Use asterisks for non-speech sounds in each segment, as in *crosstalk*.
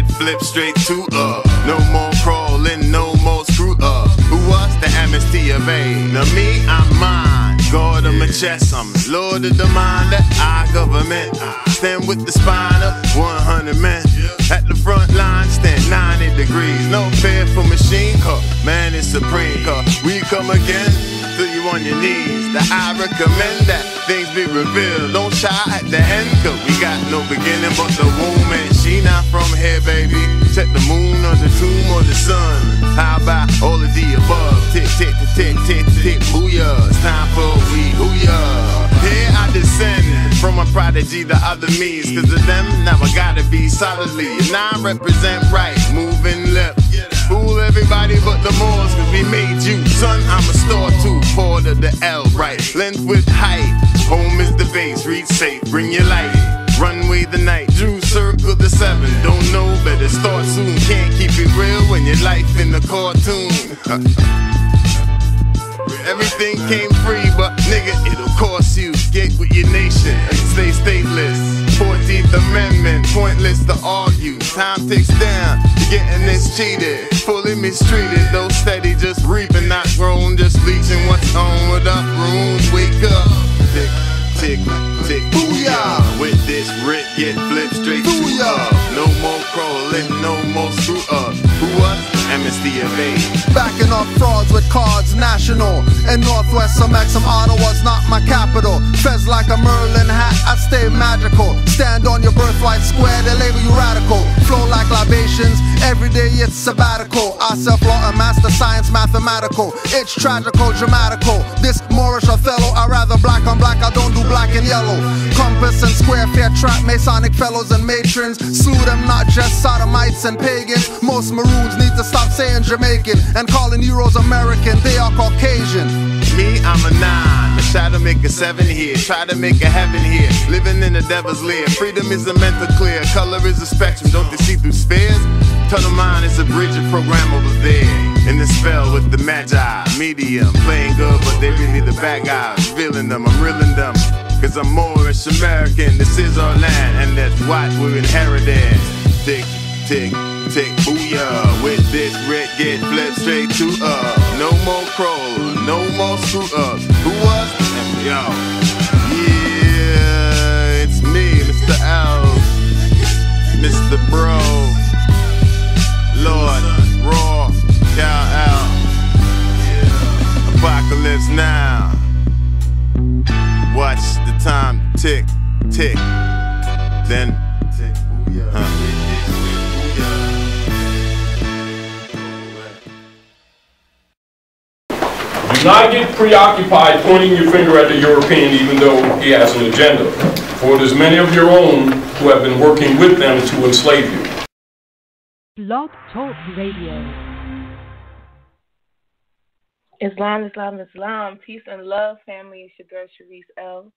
get flipped straight to uh. No more crawling, no more screw up. Who was the amnesty of A? Now me, I'm mine. God of my chest, I'm Lord of the mind that I government. I stand with the spine up 100 men. At the front line, stand 90 degrees. No fear for machine car, man is supreme car. We come again, you on your knees. That I recommend that things be revealed. Don't shy at the end, cause we got no beginning but the womb. She not from here, baby. Check the moon or the tomb or the sun. How about all of the above? Tick, tick, tick, tick, tick, tick, booyah. It's time for we, booyah. Here I descend from a prodigy to other me's. Cause of them, now I gotta be solidly. And I represent right, moving left. Fool everybody but the Moors, cause we made you. Son, I'm a star too. Port of the L, right? Length with height. Home is the base, reach safe, bring your light. Runway the night, drew circle the seven. Don't know, better start soon. Can't keep it real when your life in the cartoon. *laughs* Everything came free, but nigga, it'll cost you. Get with your nation and stay stateless. 14th Amendment, pointless to argue. Time ticks down, you're getting this cheated. Fully mistreated, though steady, just reaping, not grown, just leeching what's on with up runes. Wake up, tick, tick, tick, booyah. With this writ, get flipped straight to up. No more crawling, no more screw up. Of age. Backing up frauds with cards national. In Northwest, Amexem Ottawa's not my capital. Fez like a Merlin hat, I stay magical. Stand on your birthright square, they label you radical. Flow like libations, every day it's sabbatical. I self law and master science mathematical. It's tragical, dramatical. This Moorish Othello, I rather black on black, I don't do black and yellow. Compass and square, fair trap, Masonic fellows and matrons. Slew them, not just sodomites and pagans. Most need to stop saying Jamaican and calling Euros American, they are Caucasian. Me, I'm a nine. Try to make a seven here. Try to make a heaven here. Living in the devil's lair. Freedom is a mental clear. Color is a spectrum. Don't they see through spheres? Tunnel mind is a bridge program over there. In the spell with the magi. Medium. Playing good, but they really the bad guys. Feeling them. I'm reeling them. Cause I'm Moorish American. This is our land. And that's what we're inherited. Tick, tick tick, booyah. With this red get flipped straight to up. No more crow, no more screw ups. Who was? Yo. Yeah, it's me, Mr. L. Mr. Bro. Lord, Raw, Cow out. Apocalypse now. Watch the time tick, tick. Then, huh. Not get preoccupied pointing your finger at the European even though he has an agenda. For it is many of your own who have been working with them to enslave you. Blog Talk Radio. Islam, Islam, Islam. Peace and love, family. It's your girl, Sharice L.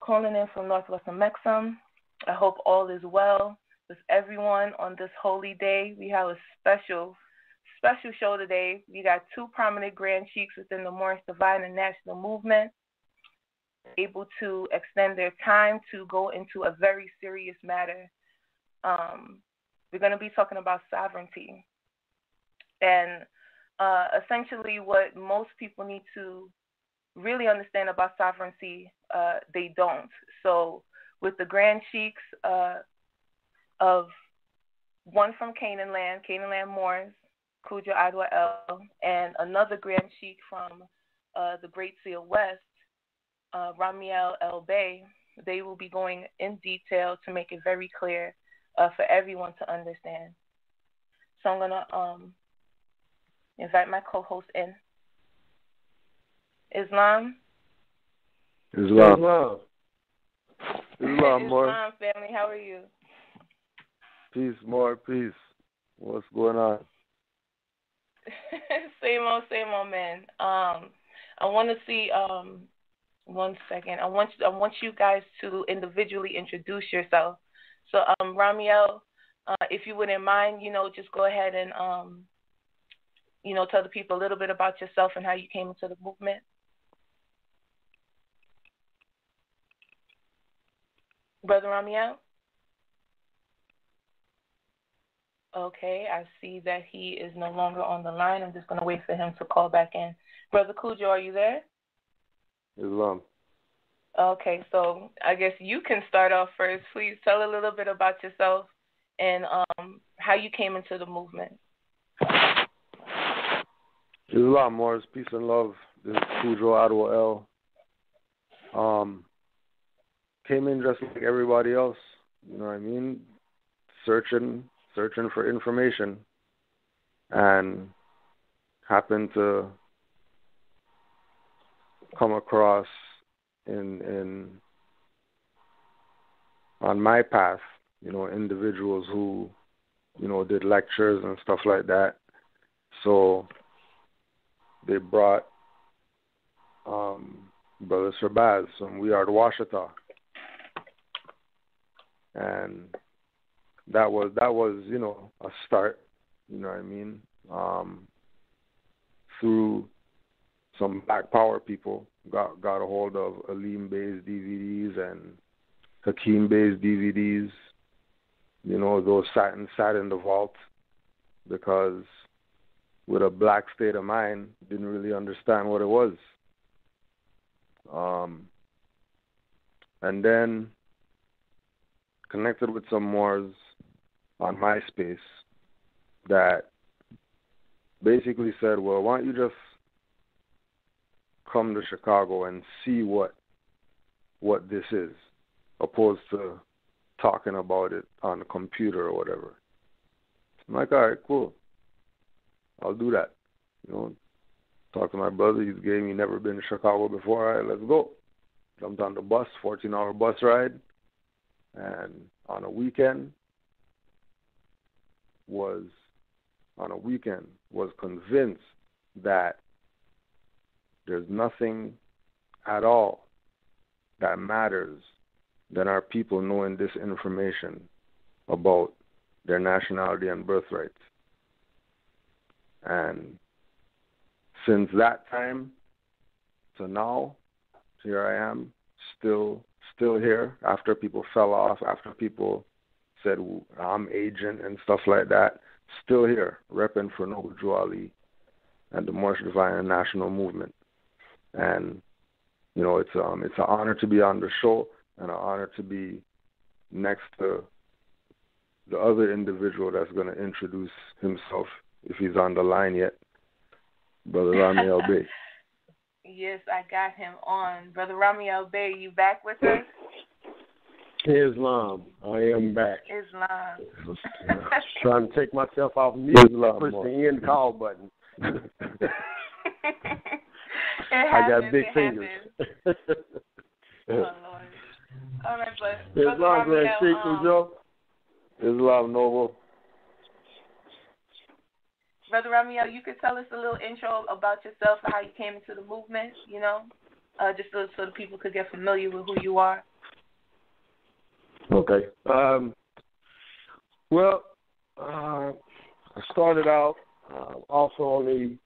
Calling in from Northwest Amexem. I hope all is well with everyone on this holy day. We have a special special show today. We got two prominent Grand Sheiks within the Moorish Divine and National Movement able to extend their time to go into a very serious matter. Um, we're going to be talking about sovereignty. And uh, essentially, what most people need to really understand about sovereignty, uh, they don't. So, with the Grand Sheiks uh, of one from Canaan land, Canaan land Moors, Kudjo Adwo El, and another Grand Sheikh from uh, the Great Seal West, uh, Ramiel El Bey, they will be going in detail to make it very clear uh, for everyone to understand. So I'm going to um, invite my co host in. Islam. Islam. Islam. Islam, more. Islam family, how are you? Peace, more peace. What's going on? *laughs* same old, same old man. Um, I want to see. Um, one second. I want you, I want you guys to individually introduce yourself. So, um, Ramiel, uh, if you wouldn't mind, you know, just go ahead and um, you know, tell the people a little bit about yourself and how you came into the movement. Brother Ramiel. Okay, I see that he is no longer on the line. I'm just going to wait for him to call back in. Brother Kudjo, are you there? Islam. Okay, so I guess you can start off first. Please tell a little bit about yourself and um, how you came into the movement. Islam, Morris, peace and love. This is Kudjo Adwo El. Um, came in just like everybody else. You know what I mean? Searching, searching for information, and happened to come across in in on my path, you know, individuals who, you know, did lectures and stuff like that. So they brought um Brother Shabazz from We Are the Washitaw. And that was that was, you know, a start, you know what I mean? Um through some Black Power people got got a hold of Aleem Bey's DVDs and Hakeem Bey's DVDs. You know, those sat and sat in the vault because with a black state of mind, didn't really understand what it was. Um, and then connected with some Moors on MySpace that basically said, well, why don't you just come to Chicago and see what what this is, opposed to talking about it on the computer or whatever. I'm like, all right, cool. I'll do that. You know, talk to my brother. He's game. He never been to Chicago before. All right, let's go. Jumped on the bus, 14 hour bus ride, and on a weekend was on a weekend was convinced that there's nothing at all that matters than our people knowing this information about their nationality and birthrights. And since that time to now, here I am, still still here after people fell off, after people said I'm agent and stuff like that, still here, repping for Noble Drew Ali and the Moorish Divine National Movement and you know it's um it's an honor to be on the show and an honor to be next to the other individual that's going to introduce himself if he's on the line yet, Brother Ramiel Bey. *laughs* Yes, I got him on. Brother Ramiel Bey, you back with us? Islam. I am back. Islam. *laughs* trying to take myself off mute. Islam, push boy. the end call button. *laughs* I got big fingers. oh, Lord. All right, but Brother Islam, Grand Sheikh Joe. Islam Noble. Brother Ramiel, you could tell us a little intro about yourself and how you came into the movement, you know, uh, just so, so the people could get familiar with who you are. Okay. Um, well, uh, I started out uh, also on the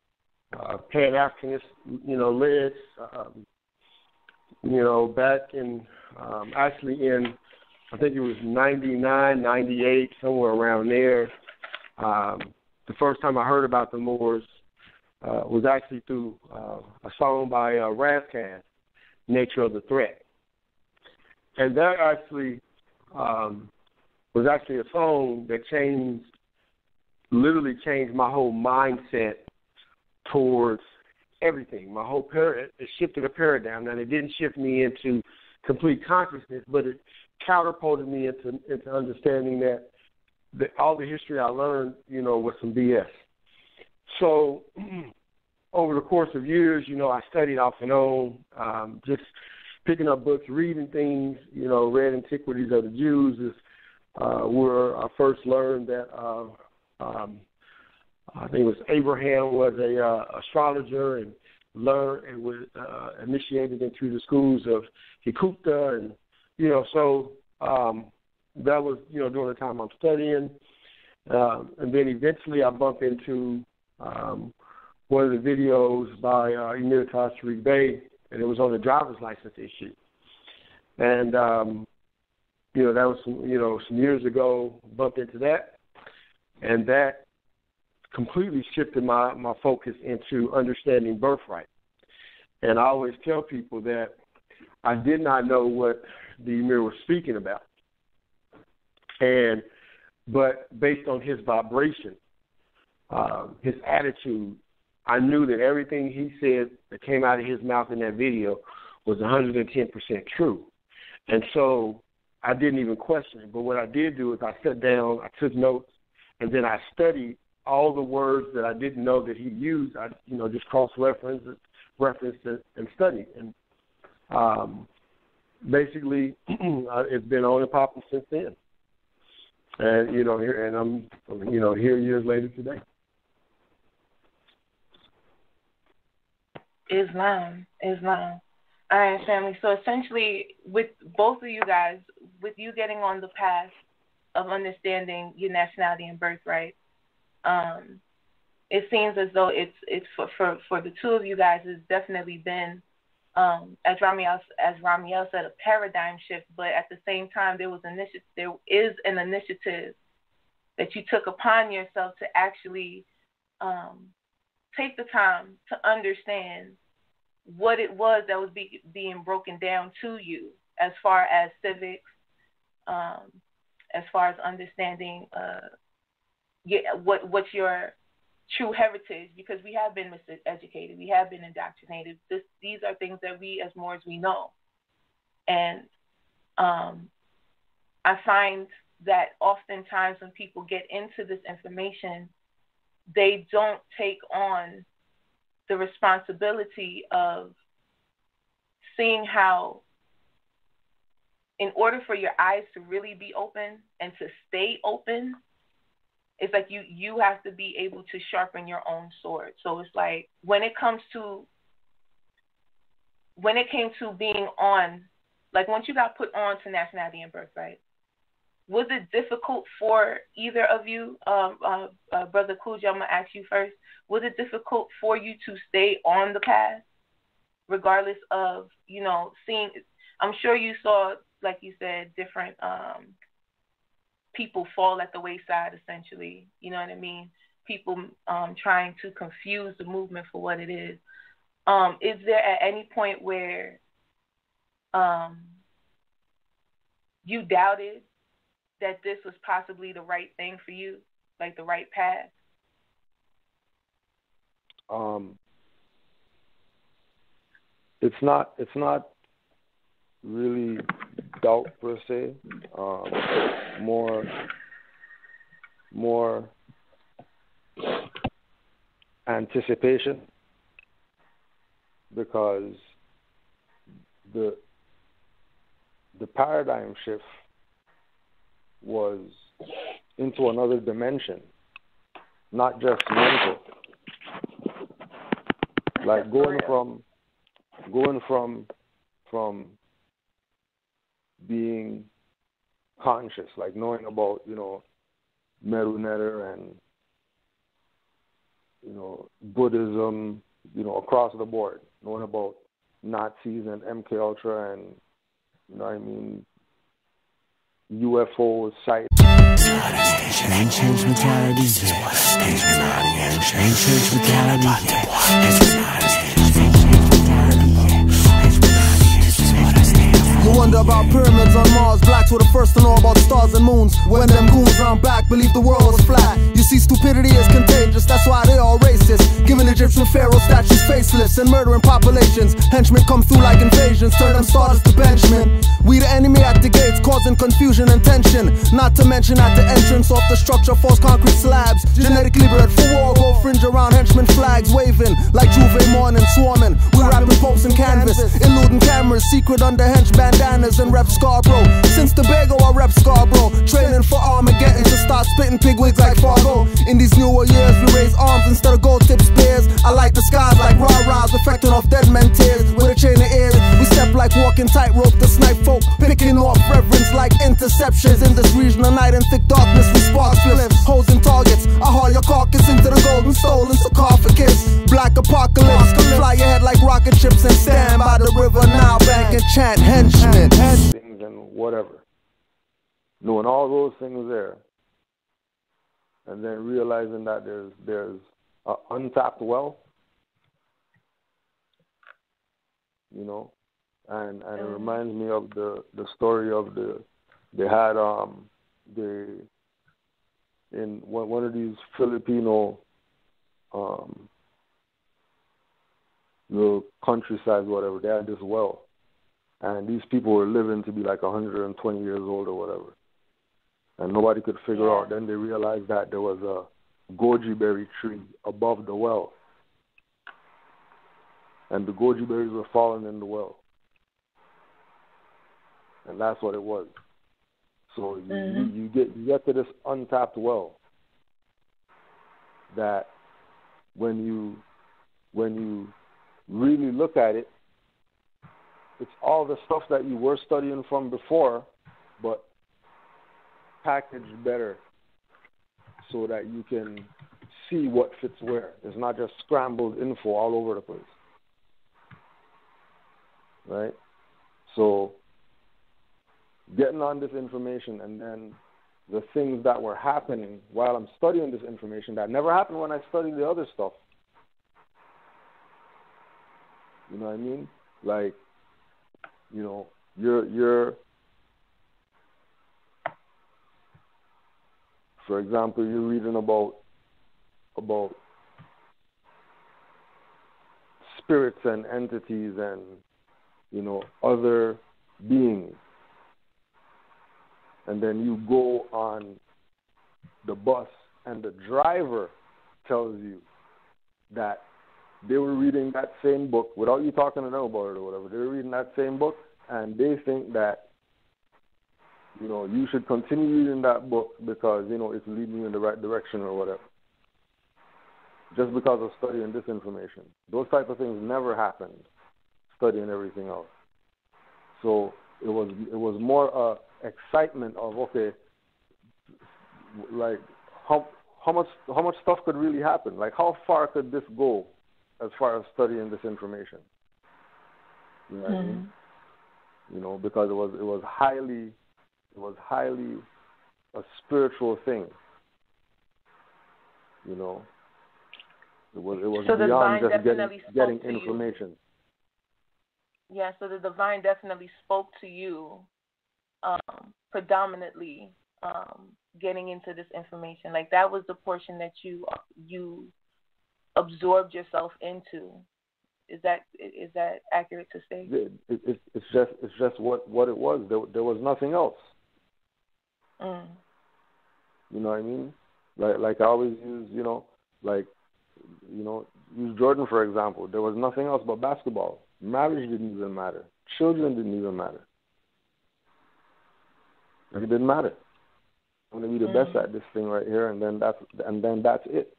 uh, Pan Africanist, you know, list. Um, you know, back in um, actually in I think it was ninety nine, ninety eight, somewhere around there. Um, the first time I heard about the Moors uh, was actually through uh, a song by uh, "Nature of the Threat," and that actually um, was actually a song that changed, literally changed my whole mindset towards everything. My whole par- it shifted a paradigm. Now it didn't shift me into complete consciousness, but it catapulted me into into understanding that the, all the history I learned, you know, was some BS. So *clears throat* over the course of years, you know, I studied off and on, um, just picking up books, reading things, you know, read Antiquities of the Jews is uh, where I first learned that uh, um, I think it was Abraham was a uh, astrologer and learned and was uh, initiated into the schools of Hikupta and you know so um, that was you know during the time I'm studying, um, and then eventually I bump into um, one of the videos by uh, Emir Taj Tarik Bey, and it was on the driver's license issue, and um, you know that was some, you know some years ago. Bumped into that, and that completely shifted my my focus into understanding birthright. And I always tell people that I did not know what the Emir was speaking about, and but based on his vibration, uh, his attitude, I knew that everything he said that came out of his mouth in that video was 110% true. And so I didn't even question it. But what I did do is I sat down, I took notes, and then I studied all the words that I didn't know that he used. I, you know, just cross referenced, referenced it, and studied. And um, basically, *clears throat* it's been on and popping since then. And you know, here and I'm, you know, here years later today. Islam, Islam. All right, family. So essentially, with both of you guys, with you getting on the path of understanding your nationality and birthright, um, it seems as though it's it's for for, for the two of you guys. It's definitely been, um, as Ramiel as Ramiel said, a paradigm shift. But at the same time, there was initiative. There is an initiative that you took upon yourself to actually um, take the time to understand what it was that was be, being broken down to you as far as civics, um, as far as understanding uh, yeah, what what's your true heritage because we have been miseducated, we have been indoctrinated. This, these are things that we as Moors we know, and um, I find that oftentimes when people get into this information, they don't take on the responsibility of seeing how in order for your eyes to really be open and to stay open it's like you you have to be able to sharpen your own sword. So it's like when it comes to when it came to being on like once you got put on to nationality and birthright was it difficult for either of you, um, uh, uh, Brother Kudjo? I'm gonna ask you first. Was it difficult for you to stay on the path, regardless of you know seeing? I'm sure you saw, like you said, different um, people fall at the wayside. Essentially, you know what I mean? People um, trying to confuse the movement for what it is. Um, is there at any point where um, you doubted that this was possibly the right thing for you, like the right path? Um, it's not. It's not really doubt per se. Um, more, more anticipation because the the paradigm shift was into another dimension, not just mental. Like going from going from from being conscious, like knowing about, you know, Medu Neter and you know, Buddhism, you know, across the board, knowing about Nazis and MK Ultra and you know what I mean, UFO change mentality. Mentality. Mentality. Wonder about pyramids on Mars. Blacks were the first to know about stars and moons. When them goons round back believed the world was flat. You see, stupidity is contagious, that's why they all racist. Giving Egyptian pharaoh statues faceless and murdering populations. Henchmen come through like invasions, turn them starters to benchmen. We the enemy at the gates, causing confusion and tension. Not to mention at the entrance of the structure, false concrete slabs. Genetically bred for war, go fringe around henchmen flags waving like J'ouvert morning swarming. We rapping popes and canvas, eluding cameras, secret under hench henchman bandanas and rep Scarborough. Since Tobago, I rep Scarborough. Training for Armageddon to start spitting pig wigs like Fargo. In these newer years, we raise arms instead of gold tip spears. I like the skies like raw rahs, reflecting off dead men tears. With a chain of ears, we step like walking tightrope to snipe folk. Picking off reverence like interceptions. In this regional night in thick darkness, we spark flips. Holes and targets. I haul your carcass into the golden stolen sarcophagus. Black apocalypse. Fly your head like rocket ships and stand by the river now. Bank and chant hench things and whatever. Knowing all those things there, and then realizing that there's there's an untapped well. You know, and and it Mhm. reminds me of the the story of the they had um the in one one of these Filipino um little countryside whatever they had this well and these people were living to be like 120 years old or whatever. And nobody could figure Yeah. out. Then they realized that there was a goji berry tree above the well. And the goji berries were falling in the well. And that's what it was. So you, Mhm. you, you get you get to this untapped well that when you when you really look at it, it's all the stuff that you were studying from before, but packaged better so that you can see what fits where. It's not just scrambled info all over the place. Right? So getting on this information and then the things that were happening while I'm studying this information that never happened when I studied the other stuff. You know what I mean? Like, you know, you're you're for example, you're reading about about spirits and entities and you know other beings. And then you go on the bus and the driver tells you that they were reading that same book without you talking to them about it or whatever. They were reading that same book and they think that you know you should continue reading that book because you know it's leading you in the right direction or whatever. Just because of studying this information, those type of things never happened. Studying everything else, so it was it was more uh, excitement of okay, like how how much how much stuff could really happen? Like how far could this go as far as studying this information? You know what I mean? You know, because it was it was highly it was highly a spiritual thing. You know. It was it was So beyond just getting getting you. information. Yeah, so the divine definitely spoke to you um, predominantly um, getting into this information. Like that was the portion that you you absorbed yourself into. Is that is that accurate to say? It, it, it, it's just it's just what what it was. There there was nothing else. Mm. You know what I mean? Like like I always use, you know, like you know, use Jordan for example. There was nothing else but basketball. Marriage didn't even matter. Children didn't even matter. It didn't matter. I'm gonna be the best Mhm. at this thing right here, and then that's and then that's it.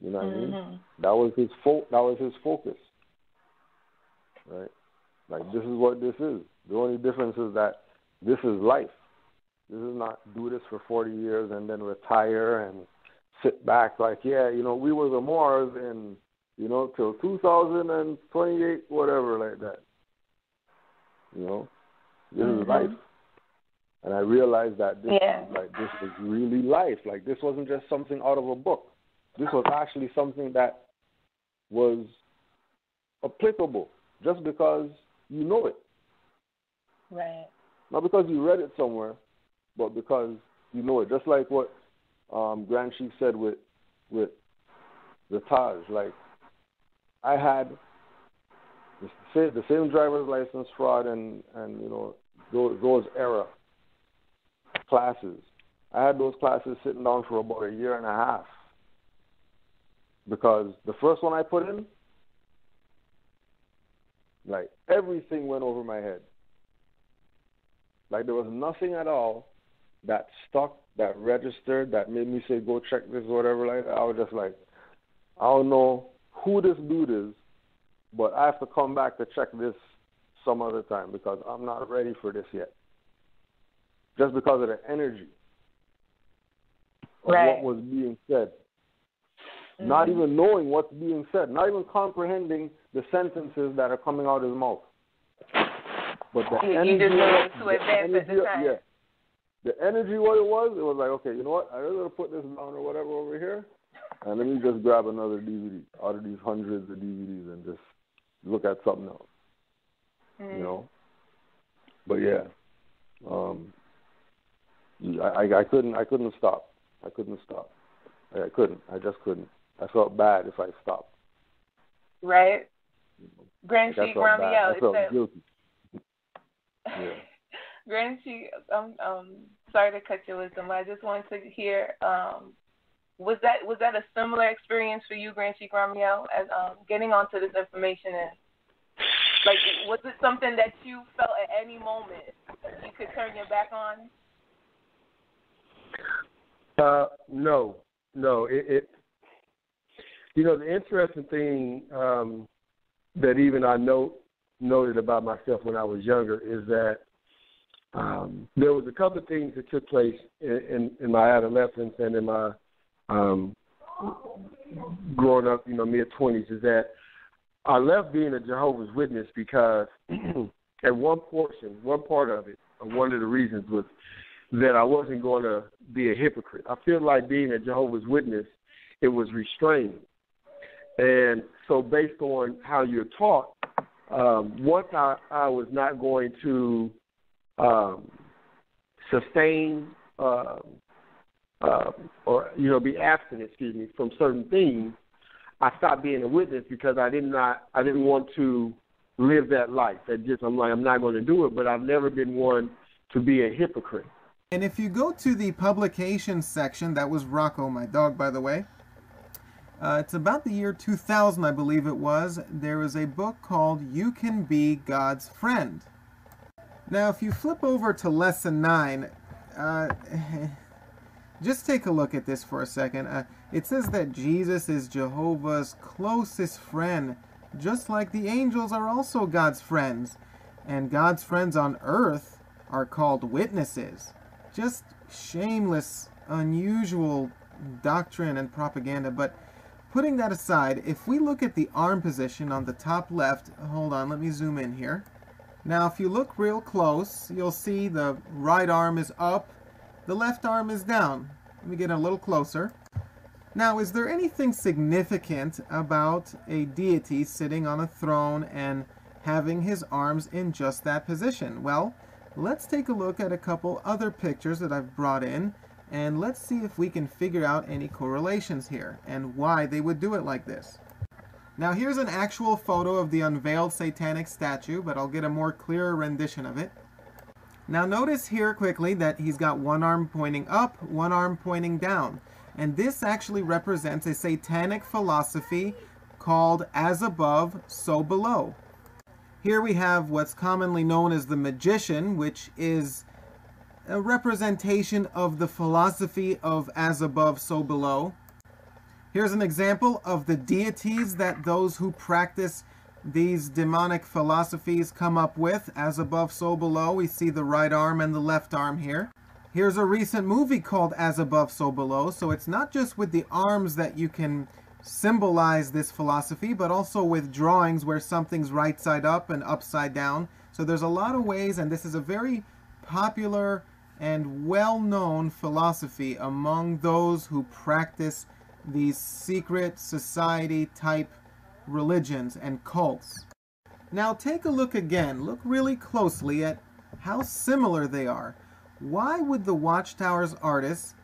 You know what I mean? Mhm. That was his fo- That was his focus. Right? Like this is what this is. The only difference is that this is life. This is not do this for 40 years and then retire and sit back like, yeah, you know, we were the Moors in, you know, till 2028, whatever, like that. You know, this is Mhm. life. And I realized that this, Yeah. like, this was really life. Like, this wasn't just something out of a book. This was actually something that was applicable just because you know it. Right. Not because you read it somewhere, but because you know it. Just like what um, Grand Chief said with with the Taj. Like I had the same, the same driver's license fraud and and you know those those era classes. I had those classes sitting down for about a year and a half because the first one I put in, like everything went over my head. Like there was nothing at all that stuck, that registered, that made me say, go check this or whatever like. I was just like, I don't know who this dude is, but I have to come back to check this some other time because I'm not ready for this yet. Just because of the energy of Right. what was being said. Not Mhm. even knowing what's being said, not even comprehending the sentences that are coming out of his mouth. But the You- you energy, just know it's too the advanced at the time. Yeah, the energy what it was, it was like, okay, you know what? I'm gonna put this down or whatever over here, and let me just grab another DVD out of these hundreds of DVDs and just look at something else. Mm. You know. But yeah, um, I, I I couldn't I couldn't stop. I couldn't stop. I, I couldn't. I just couldn't. I felt bad if I stopped. Right. Grand Like, I Sheik felt bad. Ramiel, I felt guilty. *laughs* Yeah. Um, um, sorry to cut your wisdom, but I just wanted to hear, um, was that was that a similar experience for you, Grand Sheik Ramiel, as um, getting onto this information and like was it something that you felt at any moment you could turn your back on? Uh, no, no. It, it, you know, the interesting thing um, that even I note noted about myself when I was younger is that um, there was a couple of things that took place in, in, in my adolescence and in my um, growing up, you know, mid twenties. Is that I left being a Jehovah's Witness because *clears throat* at one portion, one part of it, one of the reasons was that I wasn't going to be a hypocrite. I feel like being a Jehovah's Witness, it was restrained. And so, based on how you're taught, um, once I, I was not going to um, sustain uh, uh, or you know be absent, excuse me, from certain things, I stopped being a witness because I did not I didn't want to live that life. That just I'm like I'm not going to do it. But I've never been one to be a hypocrite. And if you go to the publication section, that was Rocco, my dog, by the way. Uh, it's about the year 2000, I believe it was. There was a book called You Can Be God's Friend. Now, if you flip over to lesson 9, uh, *laughs* just take a look at this for a second. Uh, it says that Jesus is Jehovah's closest friend, just like the angels are also God's friends. And God's friends on earth are called witnesses. Just shameless, unusual doctrine and propaganda. But putting that aside, if we look at the arm position on the top left, hold on, let me zoom in here. Now, if you look real close, you'll see the right arm is up, the left arm is down. Let me get a little closer. Now, is there anything significant about a deity sitting on a throne and having his arms in just that position? Well, let's take a look at a couple other pictures that I've brought in and let's see if we can figure out any correlations here and why they would do it like this. Now here's an actual photo of the unveiled satanic statue, but I'll get a more clearer rendition of it. Now notice here quickly that he's got one arm pointing up, one arm pointing down. And this actually represents a satanic philosophy called as above, so below. Here we have what's commonly known as the magician, which is a representation of the philosophy of as above, so below. Here's an example of the deities that those who practice these demonic philosophies come up with. As above, so below. We see the right arm and the left arm here. Here's a recent movie called As Above, So Below. So it's not just with the arms that you can symbolize this philosophy, but also with drawings where something's right side up and upside down. So there's a lot of ways, and this is a very popular and well-known philosophy among those who practice these secret society type religions and cults. Now take a look again, look really closely at how similar they are. Why would the Watchtower's artists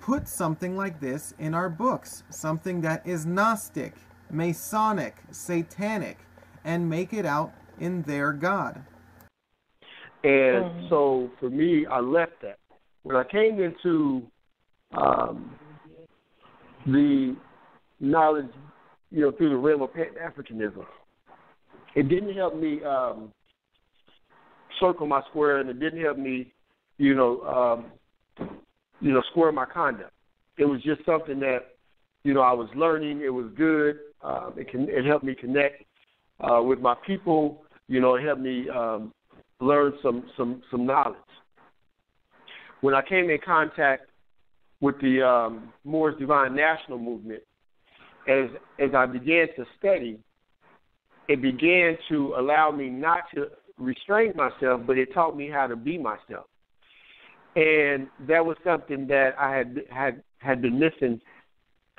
put something like this in our books? Something that is Gnostic, Masonic, Satanic, and make it out in their God. And so for me, I left that. When I came into um, the knowledge, you know, through the realm of Pan Africanism, it didn't help me um, circle my square, and it didn't help me, you know, um, you know, square my conduct. It was just something that, you know, I was learning. It was good. Um, it can it helped me connect uh, with my people. You know, it helped me um, learn some some some knowledge. When I came in contact with the um, Moorish Divine National Movement, as as I began to study, it began to allow me not to restrain myself, but it taught me how to be myself. and that was something that I had had had been missing,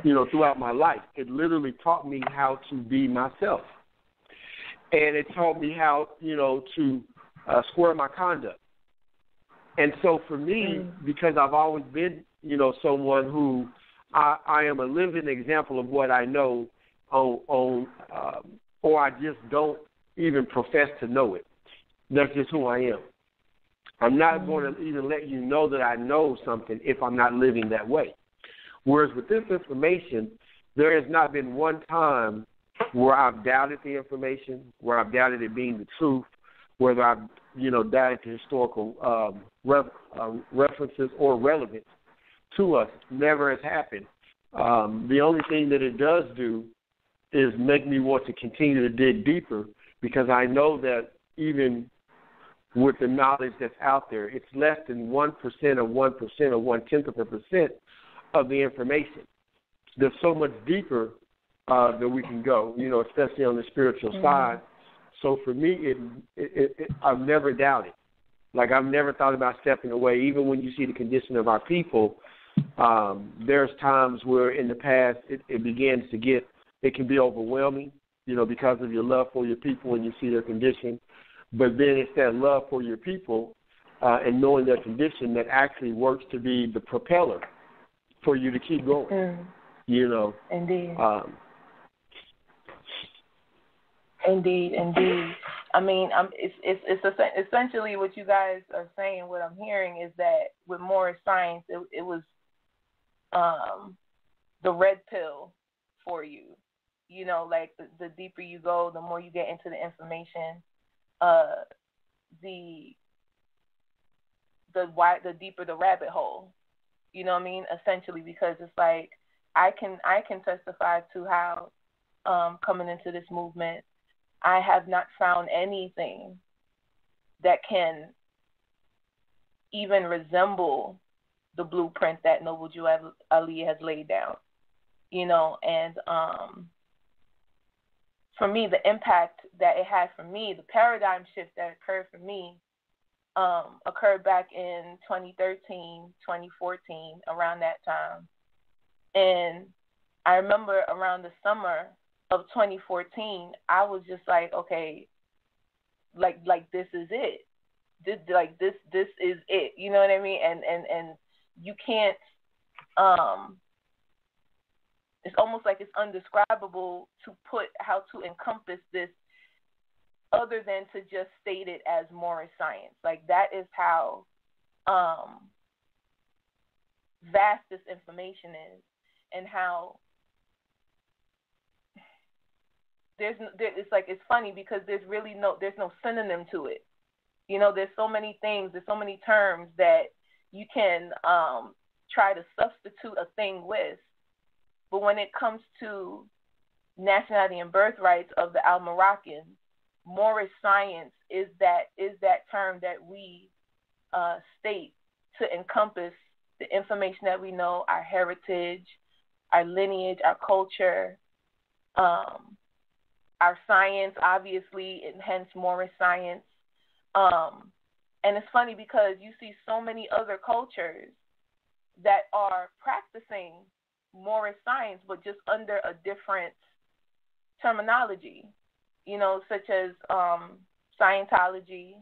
you know, throughout my life. It literally taught me how to be myself, and it taught me how, you know, to uh, square my conduct. And so for me, mm. because I've always been, you know, someone who I, I am a living example of what I know on on um, or I just don't even profess to know it. That's just who I am. I'm not mm-hmm. going to even let you know that I know something if I'm not living that way. Whereas with this information, there has not been one time where I've doubted the information, where I've doubted it being the truth, whether I've you know doubted the historical um, ref, uh, references or relevance to us. Never has happened. Um, the only thing that it does do is make me want to continue to dig deeper because I know that even with the knowledge that's out there, it's less than one percent or one percent or one tenth of a percent of the information. There's so much deeper uh, that we can go, you know, especially on the spiritual mm-hmm. side. So for me, it, it, it, it I've never doubted. Like I've never thought about stepping away. Even when you see the condition of our people, um, there's times where in the past it, it begins to get it can be overwhelming, you know, because of your love for your people and you see their condition. But then it's that love for your people uh, and knowing their condition that actually works to be the propeller for you to keep going. Mm. You know. Indeed. Um, indeed, indeed. I mean, um, it's it's it's essentially what you guys are saying. What I'm hearing is that with more science, it, it was um, the red pill for you you know, like the, the deeper you go, the more you get into the information, uh, the the why the deeper the rabbit hole. You know what I mean? Essentially, because it's like I can I can testify to how um, coming into this movement, I have not found anything that can even resemble the blueprint that Noble Drew Ali has laid down. You know, and um, for me, the impact that it had for me, the paradigm shift that occurred for me, um, occurred back in 2013, 2014, around that time. And I remember around the summer of 2014, I was just like, okay, like like this is it. This like this this is it. You know what I mean? And and and you can't um it's almost like it's undescribable to put how to encompass this other than to just state it as Moorish science. Like that is how um, vast this information is, and how there's there, it's like it's funny because there's really no there's no synonym to it. You know, there's so many things, there's so many terms that you can um, try to substitute a thing with but when it comes to nationality and birthrights of the Al Moroccans, Moorish science is that is that term that we uh, state to encompass the information that we know, our heritage, our lineage, our culture, um, our science, obviously, and hence Moorish science. Um, and it's funny because you see so many other cultures that are practicing Moorish science, but just under a different terminology, you know, such as um, Scientology.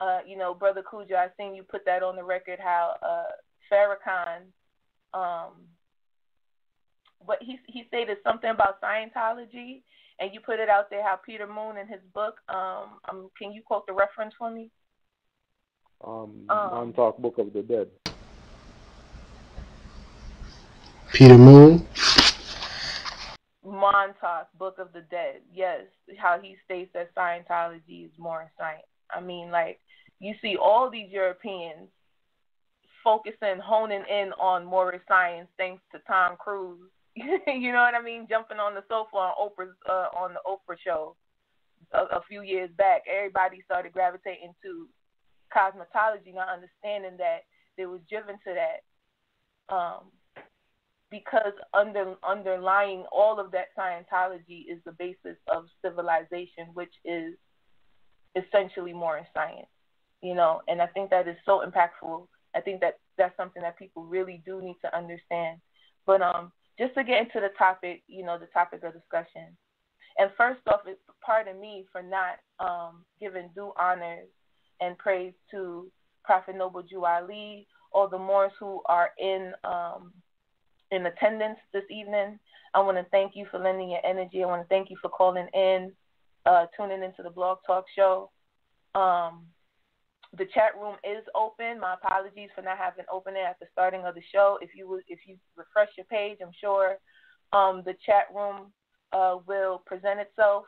Uh, you know, Brother Kudjo, I've seen you put that on the record how uh, Farrakhan, um, but he he stated something about Scientology, and you put it out there how Peter Moon in his book. Um, um can you quote the reference for me? Um, um Montauk Book of the Dead. Peter Moon. Montauk, Book of the Dead. Yes, how he states that Scientology is more science. I mean, like you see all these Europeans focusing, honing in on more science, thanks to Tom Cruise. *laughs* you know what I mean? Jumping on the sofa on Oprah's uh, on the Oprah show a, a few years back. Everybody started gravitating to cosmetology, not understanding that they was driven to that. Um, because under underlying all of that Scientology is the basis of civilization, which is essentially more in science, you know. And I think that is so impactful I think that that's something that people really do need to understand. But um, just to get into the topic, you know, the topic of discussion. And first off, it's pardon me for not um, giving due honors and praise to Prophet Noble Drew Ali, all the Moors who are in um, in attendance this evening. I want to thank you for lending your energy. I want to thank you for calling in, uh, tuning into the Blog Talk Show. Um, the chat room is open. My apologies for not having opened it at the starting of the show. If you if you refresh your page, I'm sure um, the chat room uh, will present itself.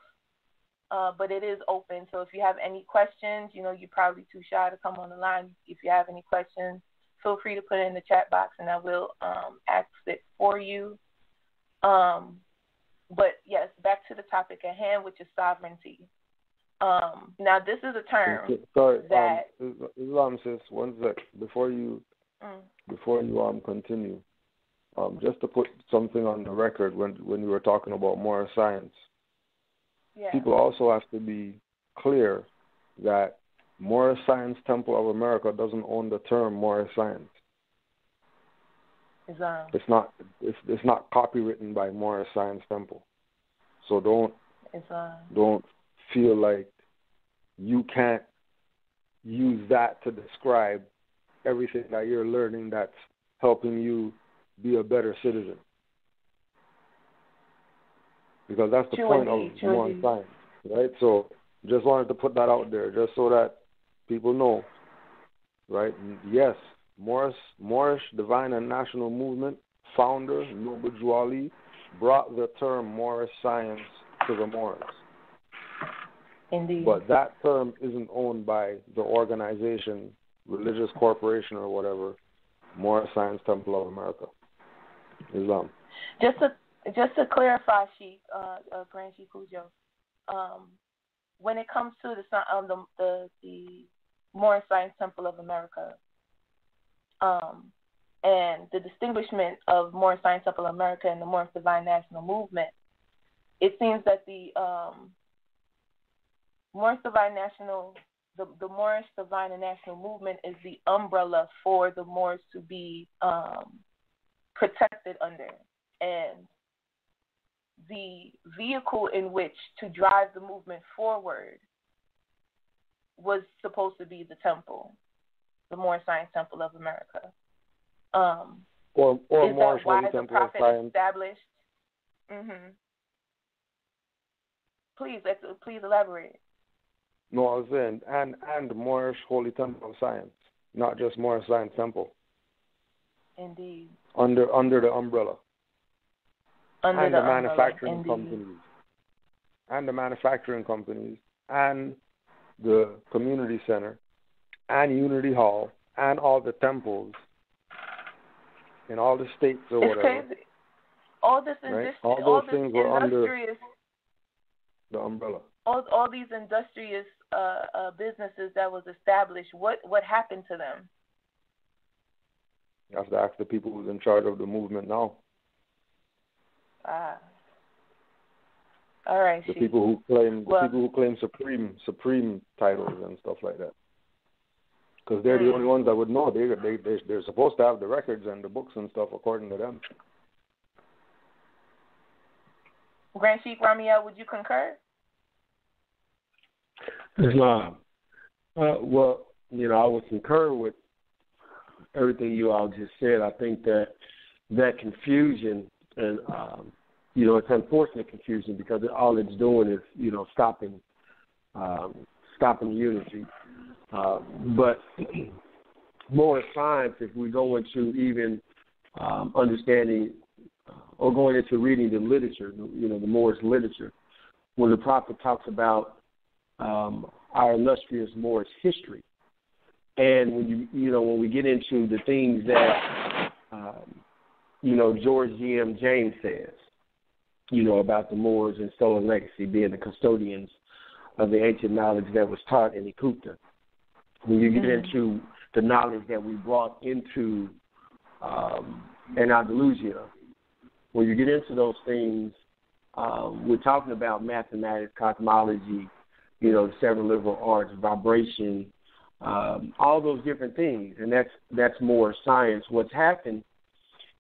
Uh, but it is open. So if you have any questions, you know you're probably too shy to come on the line. If you have any questions, feel free to put it in the chat box, and I will um, ask it for you. Um, but yes, back to the topic at hand, which is sovereignty. Um, now, this is a term Sorry, that um, Islam says one sec before you mm, before you um continue. Um, just to put something on the record when when you were talking about moral science, yeah, people also have to be clear that Moorish Science Temple of America doesn't own the term moral science. Islam. It's not it's it's not copywritten by Moorish Science Temple. So don't Islam. don't feel like you can't use that to describe everything that you're learning that's helping you be a better citizen. Because that's the point of moral science, right? So just wanted to put that out there just so that people know, right? Yes, Morris, Moorish Divine and National Movement founder Noble Drew brought the term Moorish science to the Moors. Indeed. But that term isn't owned by the organization, religious corporation or whatever, Moorish Science Temple of America. Islam. Just to just to clarify, Sheikh, uh, uh, Grand Sheikh Kudjo, um, when it comes to the um, the the, the Science Temple of America, um, and the distinguishment of Moorish Science Temple of America and the Moorish Divine National Movement, it seems that the um, Moorish Divine National the, the Moorish Divine and National Movement is the umbrella for the Moors to be um, protected under. And the vehicle in which to drive the movement forward was supposed to be the temple, the Moorish Science Temple of America. Um, Or or is Moorish that why the Temple of prophet Science. established? hmm Please, please elaborate. No, I was saying and and Moorish Holy Temple of Science, not just Moorish Science Temple. Indeed. Under under the umbrella. Under and the, the, manufacturing indeed. companies. And the manufacturing companies and the community center and Unity Hall and all the temples in all the states or It's whatever. crazy. All this Right? industri- All all those things were under- The umbrella. all all these industrious uh, uh, businesses that was established, what what happened to them? You have to ask the people who's in charge of the movement now. Ah. All right, The Sheik. people who claim the Well- people who claim supreme supreme titles and stuff like that. Because they're the Mm. only ones that would know. They they they they're supposed to have the records and the books and stuff according to them. Grand Sheik Ramiel, would you concur? Islam. Uh, well, you know, I would concur with everything you all just said. I think that that confusion and um, you know it's unfortunate confusion because it, all it's doing is you know stopping um, stopping unity. Uh, but *clears throat* more science, if we go into even um, understanding or going into reading the literature, you know, the Moorish literature, when the prophet talks about um, our illustrious Moorish history. And when you you know when we get into the things that um, you know George G. M. James says, you know about the Moors and stolen legacy being the custodians of the ancient knowledge that was taught in Ekuta. When you get Mhm. into the knowledge that we brought into um, Andalusia, when you get into those things, um, we're talking about mathematics, cosmology, you know, the seven liberal arts, vibration, um, all those different things, and that's that's more science. What's happened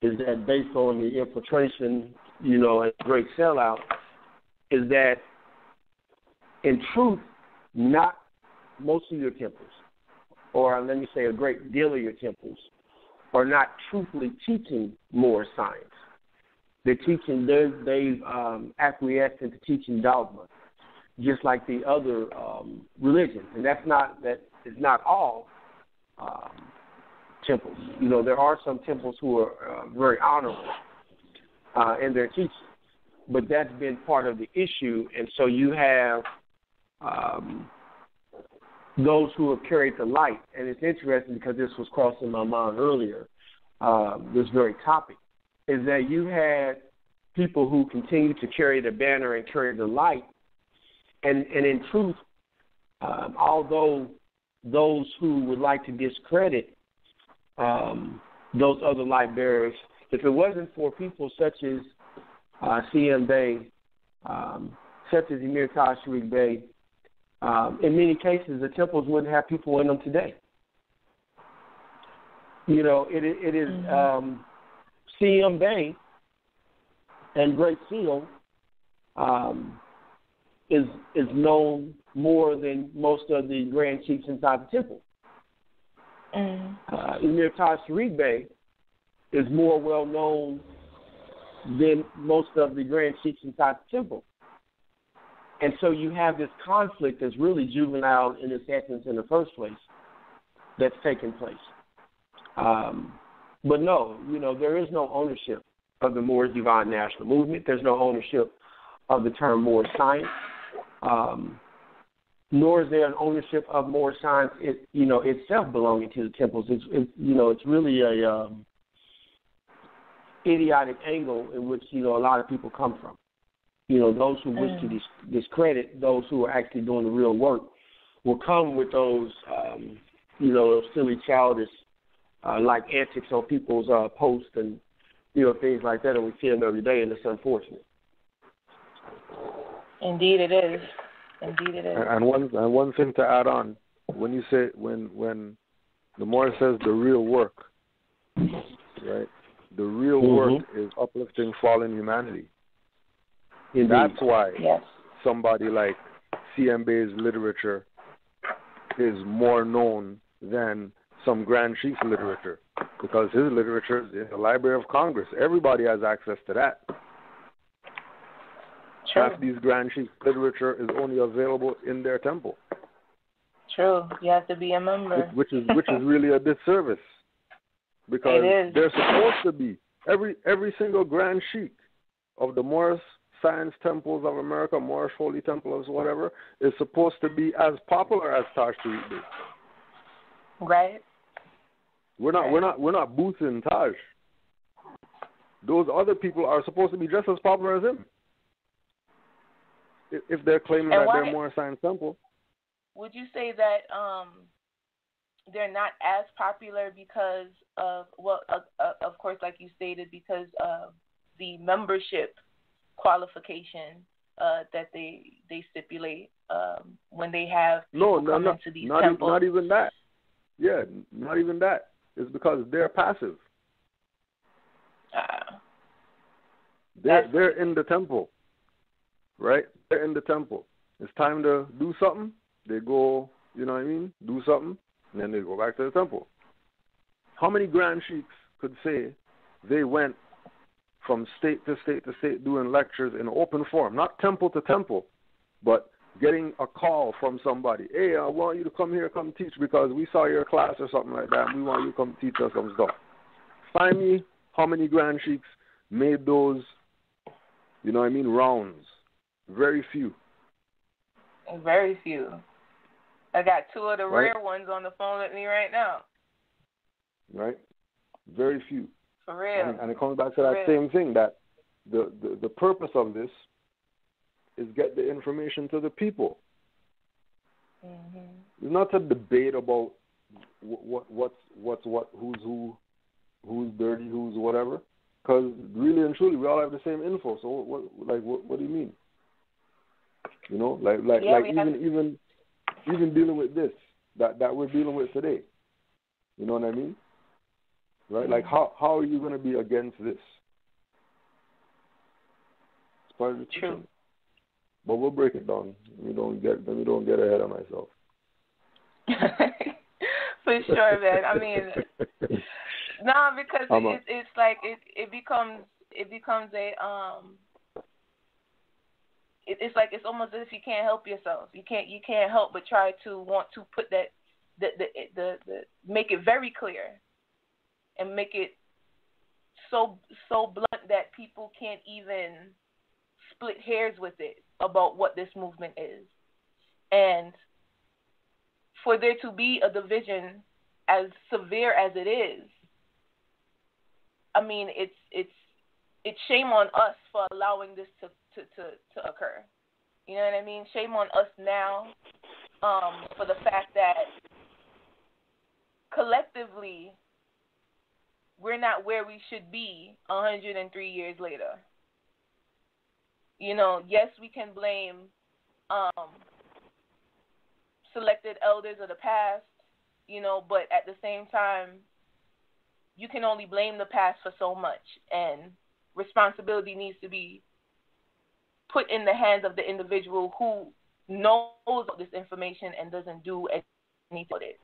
is that based on the infiltration, you know, and great sellout, is that in truth, not most of your temples, or let me say a great deal of your temples, are not truthfully teaching more science. They're teaching, they're, they've um, acquiesced into teaching dogma, just like the other um, religions. And that's not, that is not all um, temples. You know, there are some temples who are uh, very honorable uh, in their teaching, but that's been part of the issue. And so you have um, those who have carried the light. And it's interesting because this was crossing my mind earlier, uh, this very topic, is that you had people who continue to carry the banner and carry the light. And, and in truth, um, although those who would like to discredit um, those other light bearers, if it wasn't for people such as uh, CM Bey, um, such as Emir Taj Bey, um, in many cases, the temples wouldn't have people in them today. You know, it, it is mm-hmm. um, CM Bey and Great Seal um, is is known more than most of the grand chiefs inside the temple. Mm. Uh, Emir Taj Tarik Bey is more well known than most of the grand chiefs inside the temple. And so you have this conflict that's really juvenile in its essence in the first place that's taking place. Um, but no, you know, there is no ownership of the Moorish Divine National Movement. There's no ownership of the term Moorish Science. Um, nor is there an ownership of Moorish Science, it, you know, itself belonging to the temples. It's, it's you know, it's really a um, idiotic angle in which you know a lot of people come from. You know, those who wish to mm. dis- discredit those who are actually doing the real work will come with those, um, you know, those silly, childish, uh, like antics on people's uh, posts and you know things like that, and we see them every day, and it's unfortunate. Indeed, it is. Indeed, it is. And one and one thing to add on, when you say when when the more says the real work, right? The real mm-hmm. work is uplifting fallen humanity. Indeed. That's why yes. somebody like CM Bey's literature is more known than some Grand Chief literature because his literature is in the Library of Congress. Everybody has access to that. True. Half these Grand Chief literature is only available in their temple. True. You have to be a member. Which, which is which is really a disservice *laughs* because they're supposed to be every every single Grand Sheikh of the Moorish Science Temples of America, Moorish Holy Temples, whatever, is supposed to be as popular as Taj Tarik. Right. We're not. Right. We're not. We're not boosting Taj. Those other people are supposed to be just as popular as him. If, if they're claiming and that they're more Science Temple. Would you say that um, they're not as popular because of well, uh, uh, of course, like you stated, because of the membership qualification uh, that they they stipulate um, when they have no, no, no, into these not. Even, not even that. Yeah, not even that. It's because they're passive. Uh, they're they're in the temple, right? They're in the temple. It's time to do something. They go, you know what I mean? Do something, and then they go back to the temple. How many grand sheiks could say they went from state to state to state doing lectures in open form, not temple to temple, but getting a call from somebody. Hey, I want you to come here, come teach because we saw your class or something like that. And we want you to come teach us some stuff. Find me how many grand sheiks made those, you know what I mean, rounds. Very few. Very few. I got two of the right? rare ones on the phone with me right now. Right? Very few. For real. And, and it comes back to that same thing that the, the, the purpose of this is get the information to the people. Mm-hmm. It's not a debate about what, what what's what's what who's who who's dirty who's whatever because really and truly we all have the same info so what, what like what what do you mean you know like like yeah, like even have... even even dealing with this that that we're dealing with today. You know what I mean? Right? Like how how are you going to be against this? It's part of the True. But we'll break it down. We don't get we don't get ahead of myself. *laughs* For sure, man. I mean, *laughs* no, because I'm a- it, it's like it it becomes it becomes a um. It, it's like it's almost as if you can't help yourself. You can't you can't help but try to want to put that the the the, the make it very clear, and make it so so blunt that people can't even split hairs with it about what this movement is, and for there to be a division as severe as it is, I mean, it's it's it's shame on us for allowing this to to to, to occur. You know what I mean? Shame on us now um, for the fact that collectively we're not where we should be 103 years later. You know, yes, we can blame um, selected elders of the past, you know, but at the same time, you can only blame the past for so much, and responsibility needs to be put in the hands of the individual who knows this information and doesn't do anything with it.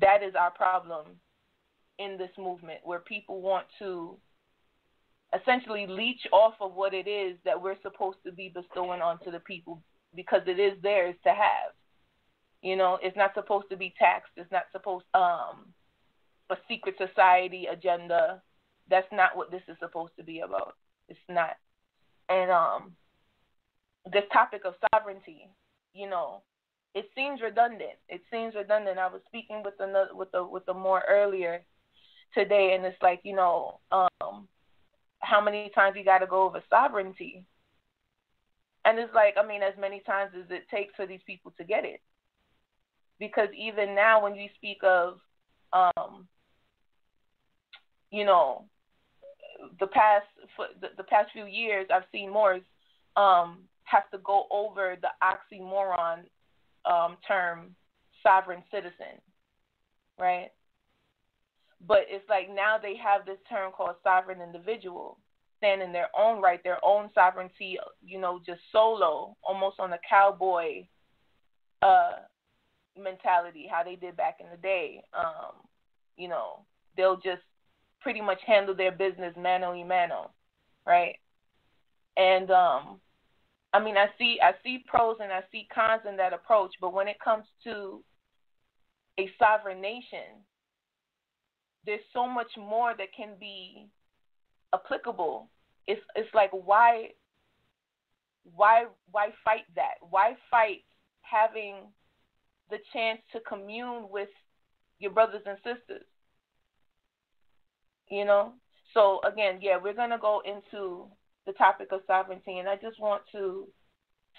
That is our problem in this movement, where people want to essentially leech off of what it is that we're supposed to be bestowing onto the people because it is theirs to have. You know, it's not supposed to be taxed. It's not supposed um a secret society agenda. That's not what this is supposed to be about. It's not. And um this topic of sovereignty, you know, it seems redundant. It seems redundant. I was speaking with another with the with the more earlier today and it's like, you know, um how many times you gotta go over sovereignty? And it's like, I mean, as many times as it takes for these people to get it. Because even now, when you speak of, um, you know, the past the, past few years, I've seen more um, have to go over the oxymoron um, term sovereign citizen, right? But it's like now they have this term called sovereign individual stand in their own right, their own sovereignty, you know, just solo, almost on a cowboy uh, mentality, how they did back in the day. Um, you know, they'll just pretty much handle their business mano y mano, right? And um, I mean, I see I see pros and I see cons in that approach, but when it comes to a sovereign nation, there's so much more that can be applicable. It's it's like why why why fight that? Why fight having the chance to commune with your brothers and sisters? You know? So again, yeah, we're gonna go into the topic of sovereignty and I just want to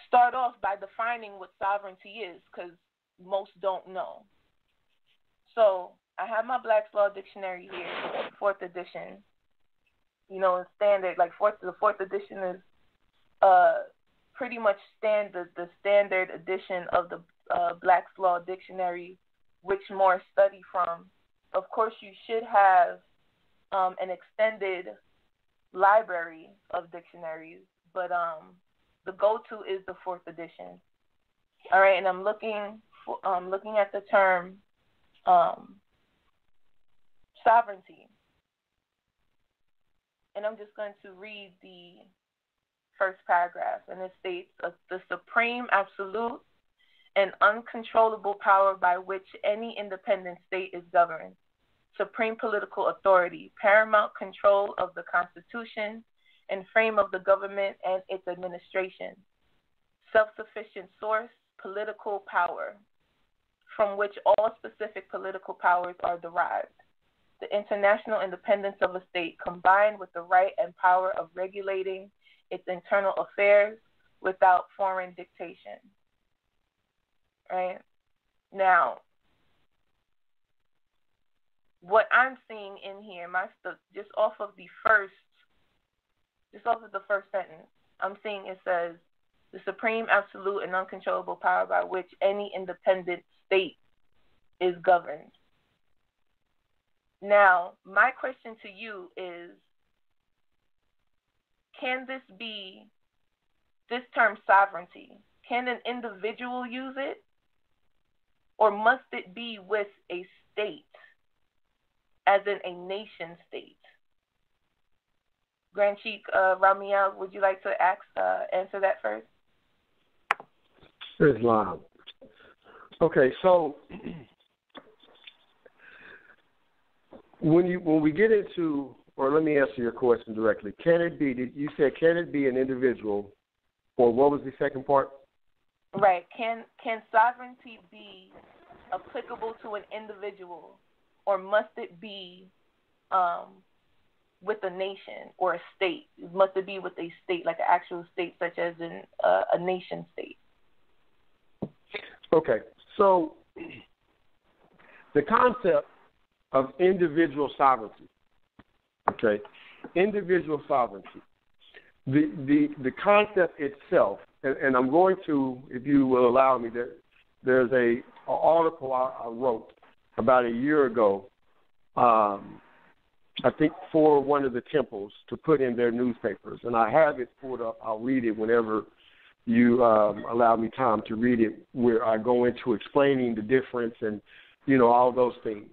start off by defining what sovereignty is because most don't know. So I have my Black's Law Dictionary here, fourth edition you know, standard like fourth the fourth edition is uh pretty much standard the standard edition of the uh, Black's Law Dictionary, which more study from. Of course, you should have um, an extended library of dictionaries, but um, the go-to is the fourth edition. All right, and I'm looking for, um, looking at the term um, sovereignty and I'm just going to read the first paragraph, and it states the supreme, absolute, and uncontrollable power by which any independent state is governed, supreme political authority, paramount control of the Constitution and frame of the government and its administration, self sufficient source, political power, from which all specific political powers are derived the international independence of a state combined with the right and power of regulating its internal affairs without foreign dictation. Right? Now, what I'm seeing in here, my just off of the first, just off of the first sentence, I'm seeing it says the supreme, absolute, and uncontrollable power by which any independent state is governed. Now, my question to you is can this be this term sovereignty? Can an individual use it? Or must it be with a state, as in a nation state? Grand Chief uh, Ramiel, would you like to ask, uh, answer that first? Islam. Okay, so when you when we get into, or let me answer your question directly. Can it be? You said can it be an individual, or what was the second part? Right. Can can sovereignty be applicable to an individual, or must it be um, with a nation or a state? Must it be with a state, like an actual state, such as in uh, a nation state? Okay, so the concept of individual sovereignty. Okay, individual sovereignty. The the the concept itself, and, and I'm going to, if you will allow me, there, there's a, a article I, I wrote about a year ago um, I think, for one of the temples to put in their newspapers. And I have it pulled up. I'll read it whenever you um, allow me time to read it, where I go into explaining the difference and, you know, all those things.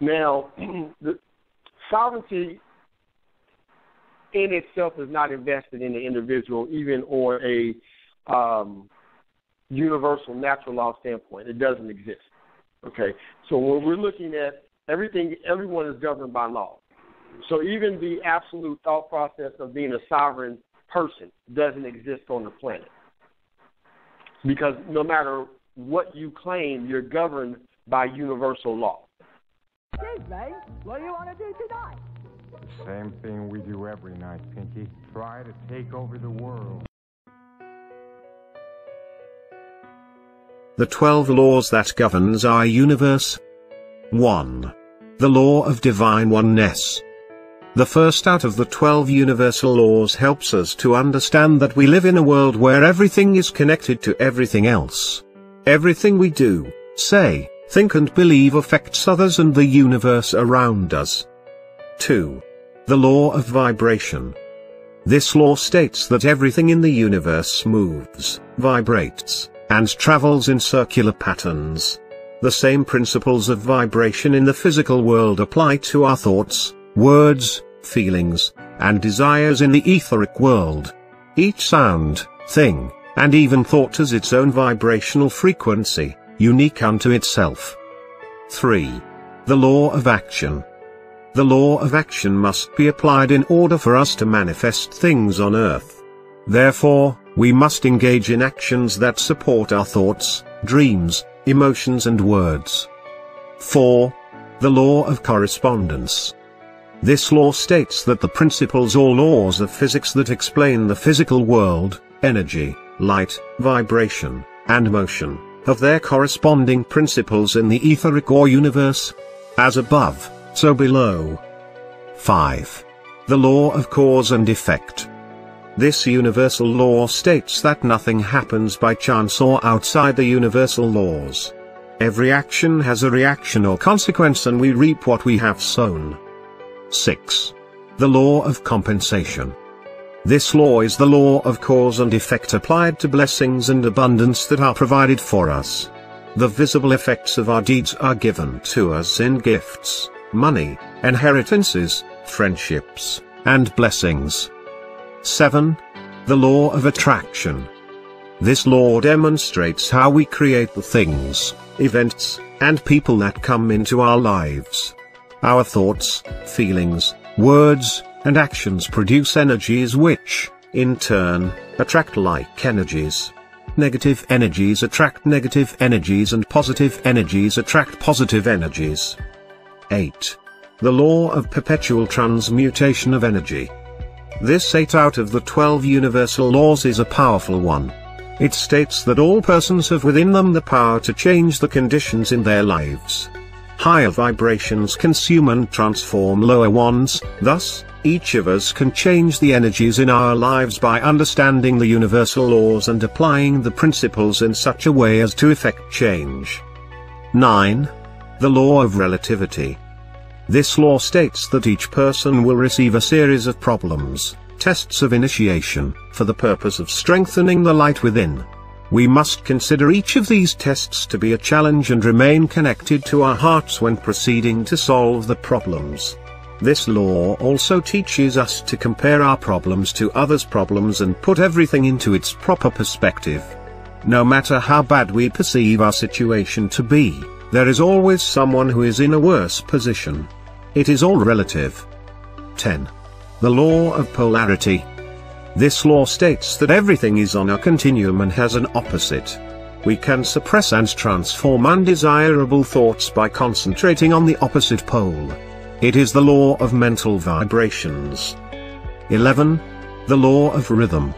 Now, *clears throat* the sovereignty in itself is not invested in the individual, even on a um, universal natural law standpoint. It doesn't exist. Okay, so when we're looking at everything, everyone is governed by law. So even the absolute thought process of being a sovereign person doesn't exist on the planet. Because no matter what you claim, you're governed by universal law. Excuse me, what do you want to do tonight? The same thing we do every night, Pinky. Try to take over the world. The 12 laws that governs our universe. 1. The law of divine oneness. The first out of the 12 universal laws helps us to understand that we live in a world where everything is connected to everything else. Everything we do, say, think and believe affects others and the universe around us. 2. The law of vibration. This law states that everything in the universe moves, vibrates, and travels in circular patterns. The same principles of vibration in the physical world apply to our thoughts, words, feelings, and desires in the etheric world. Each sound, thing, and even thought has its own vibrational frequency, unique unto itself. 3. The law of action. The law of action must be applied in order for us to manifest things on earth. Therefore, we must engage in actions that support our thoughts, dreams, emotions and words. 4. The law of correspondence. This law states that the principles or laws of physics that explain the physical world, energy, light, vibration, and motion, have their corresponding principles in the etheric or universe. As above, so below. 5. The law of cause and effect. This universal law states that nothing happens by chance or outside the universal laws. Every action has a reaction or consequence and we reap what we have sown. 6. The law of compensation. This law is the law of cause and effect applied to blessings and abundance that are provided for us. The visible effects of our deeds are given to us in gifts, money, inheritances, friendships, and blessings. 7. The law of attraction. This law demonstrates how we create the things, events, and people that come into our lives. Our thoughts, feelings, words, and actions produce energies which, in turn, attract like energies. Negative energies attract negative energies and positive energies attract positive energies. 8. The law of perpetual transmutation of energy. This 8 out of the 12 universal laws is a powerful one. It states that all persons have within them the power to change the conditions in their lives. Higher vibrations consume and transform lower ones, thus, each of us can change the energies in our lives by understanding the universal laws and applying the principles in such a way as to effect change. 9. The Law of Relativity. This law states that each person will receive a series of problems, tests of initiation, for the purpose of strengthening the light within. We must consider each of these tests to be a challenge and remain connected to our hearts when proceeding to solve the problems. This law also teaches us to compare our problems to others' problems and put everything into its proper perspective. No matter how bad we perceive our situation to be, there is always someone who is in a worse position. It is all relative. 10. The Law of Polarity. This law states that everything is on a continuum and has an opposite. We can suppress and transform undesirable thoughts by concentrating on the opposite pole. It is the law of mental vibrations. 11. The law of rhythm.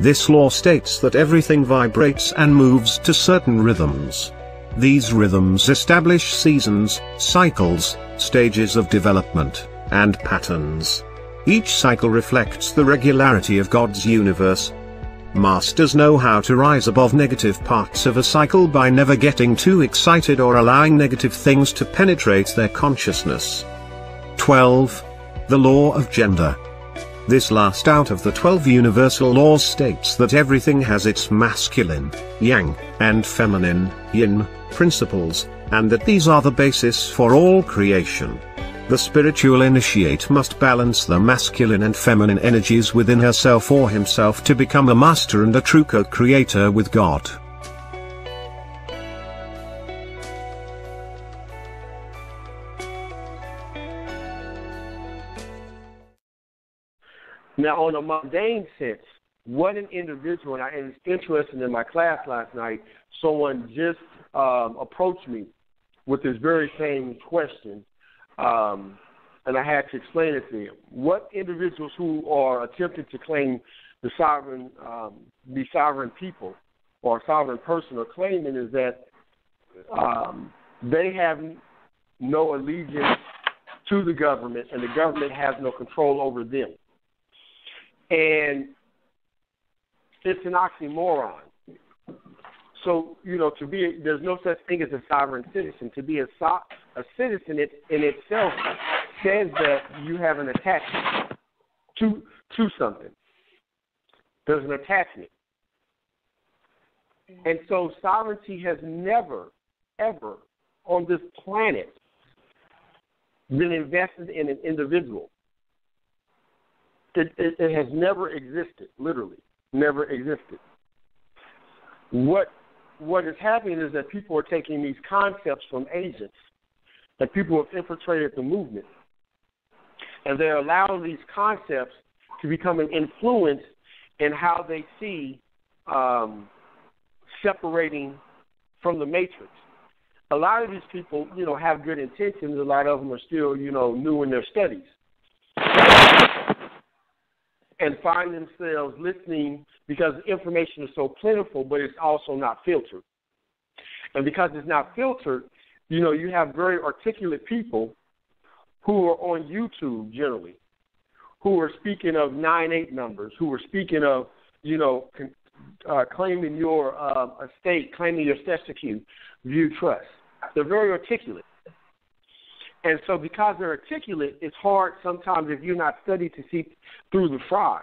This law states that everything vibrates and moves to certain rhythms. These rhythms establish seasons, cycles, stages of development, and patterns. Each cycle reflects the regularity of God's universe. Masters know how to rise above negative parts of a cycle by never getting too excited or allowing negative things to penetrate their consciousness. 12. The Law of Gender. This last out of the 12 universal laws states that everything has its masculine, yang, and feminine, yin, principles, and that these are the basis for all creation. The spiritual initiate must balance the masculine and feminine energies within herself or himself to become a master and a true co-creator with God. Now, on a mundane sense, what an individual, and, I, and it's interesting in my class last night, someone just um, approached me with this very same question, um, and I had to explain it to him. What individuals who are attempting to claim the sovereign, um, the sovereign people or sovereign person are claiming is that um, they have no allegiance to the government, and the government has no control over them. And it's an oxymoron. So, you know, to be, there's no such thing as a sovereign citizen. To be a, so, a citizen it, in itself says that you have an attachment to, to something. There's an attachment. And so sovereignty has never, ever on this planet been invested in an individual. It, it, it has never existed, literally, never existed. What what is happening is that people are taking these concepts from agents, that people have infiltrated the movement, and they're allowing these concepts to become an influence in how they see um, separating from the matrix. A lot of these people, you know, have good intentions. A lot of them are still, you know, new in their studies and find themselves listening because information is so plentiful, but it's also not filtered. And because it's not filtered, you know, you have very articulate people who are on YouTube generally, who are speaking of nine eight numbers, who are speaking of, you know, uh, claiming your uh, estate, claiming your statute, view trust. They're very articulate. And so, because they're articulate, it's hard sometimes if you're not studied to see through the fraud.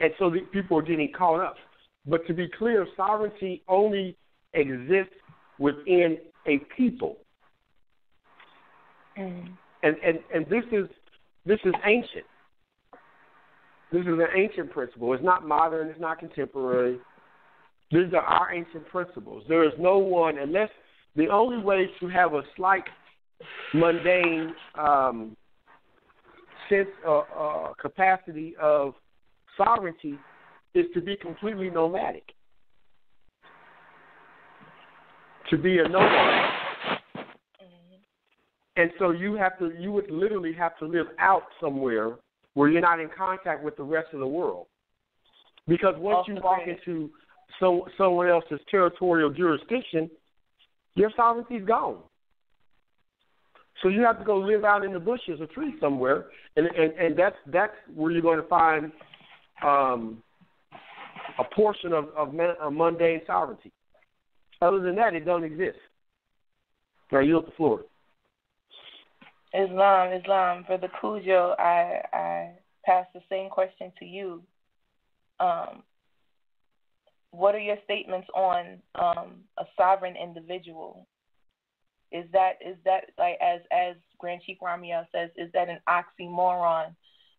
And so, the, people are getting caught up. But to be clear, sovereignty only exists within a people. Mm. And, and and this is this is ancient. This is an ancient principle. It's not modern. It's not contemporary. These are our ancient principles. There is no one unless the only way to have a slight mundane um, sense uh, uh, capacity of sovereignty is to be completely nomadic, to be a nomad. And so you have to, you would literally have to live out somewhere where you're not in contact with the rest of the world. Because once you walk into so, someone else's territorial jurisdiction, your sovereignty is gone. So you have to go live out in the bushes or trees somewhere, and and and that's that's where you're going to find um, a portion of of, man, of mundane sovereignty. Other than that, it don't exist. I yield the floor. Islam, Islam. For the Kudjo, I I pass the same question to you. Um, what are your statements on um, a sovereign individual? Is that is that like as as Grand Chief Ramiel says, is that an oxymoron,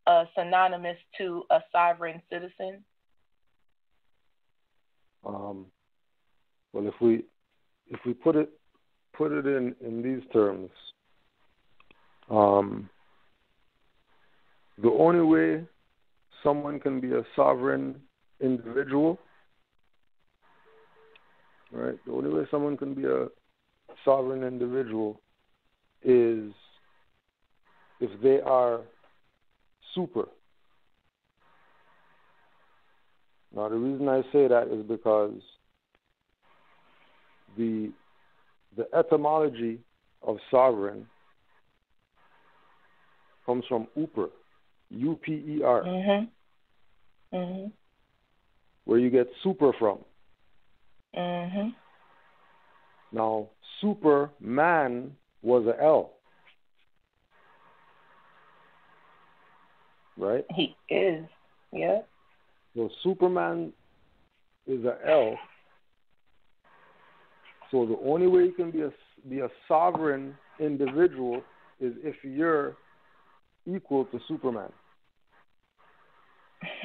uh, synonymous to a sovereign citizen? Um, well, if we if we put it put it in in these terms, um, the only way someone can be a sovereign individual, right? The only way someone can be a sovereign individual is if they are super. Now, the reason I say that is because the the etymology of sovereign comes from Uper, U P E R, Mm-hmm. Mm-hmm. where you get super from. Mm-hmm. Now, Superman was an a L, right? He is. Yeah. So Superman is an a L. So the only way you can be a be a sovereign individual is if you're equal to Superman. *laughs*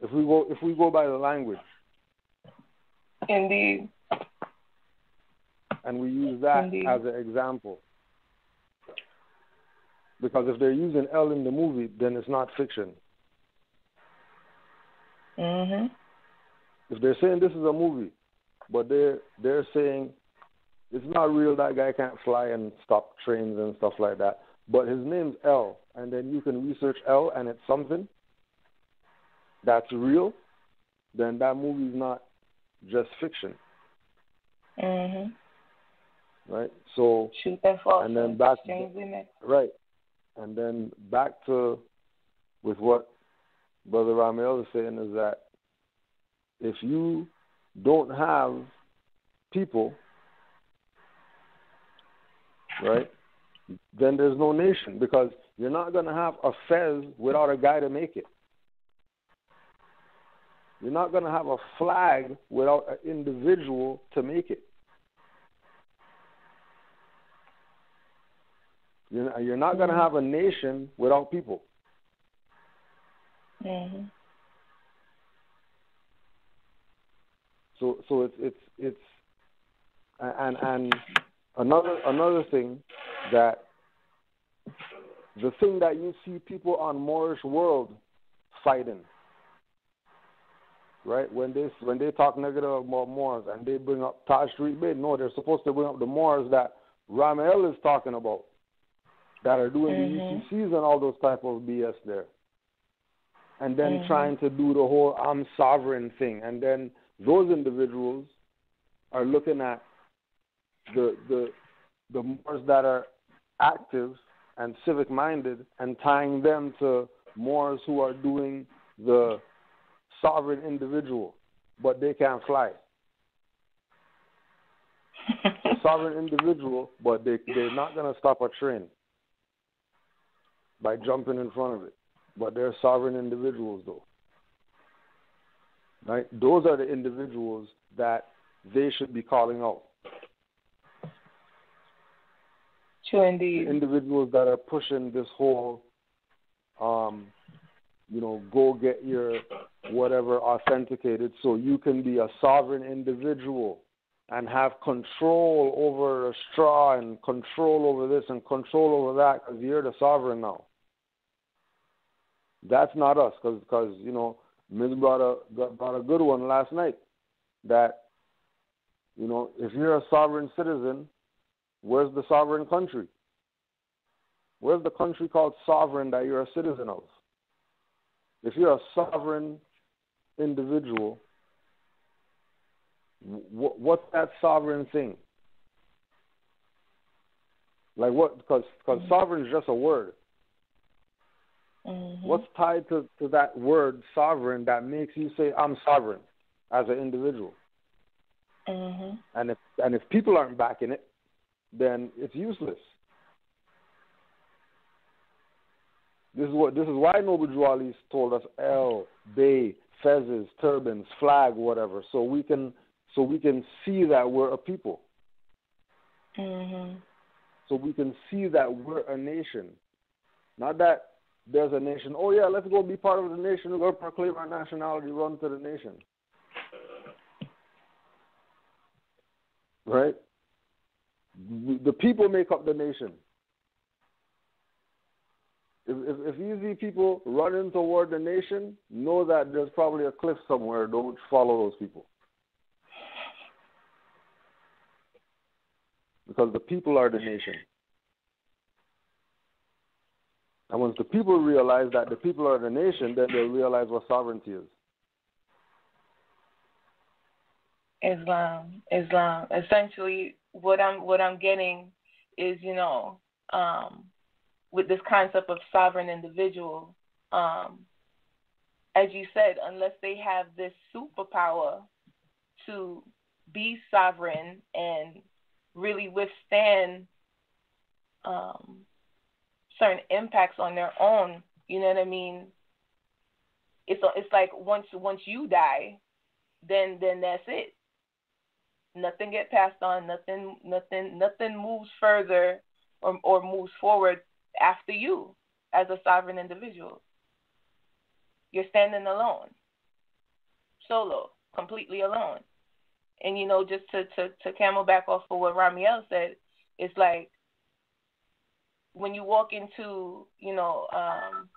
if we go if we go by the language Indeed. and we use that Indeed. as an example. Because if they're using L in the movie, then it's not fiction. Mhm. If they're saying this is a movie, but they're they're saying it's not real, that guy can't fly and stop trains and stuff like that. But his name's L, and then you can research L, and it's something that's real. Then that movie's not just fiction, Mhm. right? So Shoot that false. and then back mixed. right, and then back to with what Brother Ramiel is saying is that if you don't have people, right, then there's no nation because you're not going to have a fez without a guy to make it. You're not going to have a flag without an individual to make it. You're, you're not going to have a nation without people. Mhm. So so it's it's it's and and another another thing that the thing that you see people on Moorish world fighting, right? When they when they talk negative about Moors and they bring up Taj Tarik Bey, no, they're supposed to bring up the Moors that Ramiel is talking about, that are doing Mhm. the UCCs and all those type of BS there, and then Mhm. trying to do the whole I'm sovereign thing, and then those individuals are looking at the the the Moors that are active and civic minded and tying them to Moors who are doing the sovereign individual, but they can't fly. *laughs* sovereign individual, but they they're not gonna stop a train by jumping in front of it. But they're sovereign individuals though. Right? Those are the individuals that they should be calling out. True indeed. individuals that are pushing this whole um you know go get your whatever authenticated so you can be a sovereign individual and have control over a straw and control over this and control over that because you're the sovereign now that's not us because because you know Ms. brought a brought a good one last night that you know if you're a sovereign citizen Where's the sovereign country? Where's the country called sovereign that you're a citizen of? If you're a sovereign individual, wh- what's that sovereign thing? Like what? Because because sovereign is just a word. Mhm. What's tied to, to that word sovereign that makes you say I'm sovereign as an individual? Mm-hmm. And if and if people aren't backing it, then it's useless. This is what this is why Noble Ali told us El, Bey, fezzes, turbans, flag, whatever, so we can so we can see that we're a people. Mm-hmm. So we can see that we're a nation. Not that there's a nation, oh yeah, let's go be part of the nation, we're to proclaim our nationality, run to the nation. Right? The people make up the nation. If, if, if easy people running toward the nation, know that there's probably a cliff somewhere. Don't follow those people. Because the people are the nation. And once the people realize that the people are the nation, then they'll realize what sovereignty is. Islam, Islam. Essentially, what I'm what I'm getting is, you know, um, with this concept of sovereign individual, um, as you said, unless they have this superpower to be sovereign and really withstand um, certain impacts on their own, you know what I mean? It's it's like once once you die, then then that's it. Nothing get passed on. Nothing nothing nothing moves further or or moves forward after you as a sovereign individual. You're standing alone, solo, completely alone. And you know, just to to to camel back off of what Ramiel said, it's like when you walk into you know um,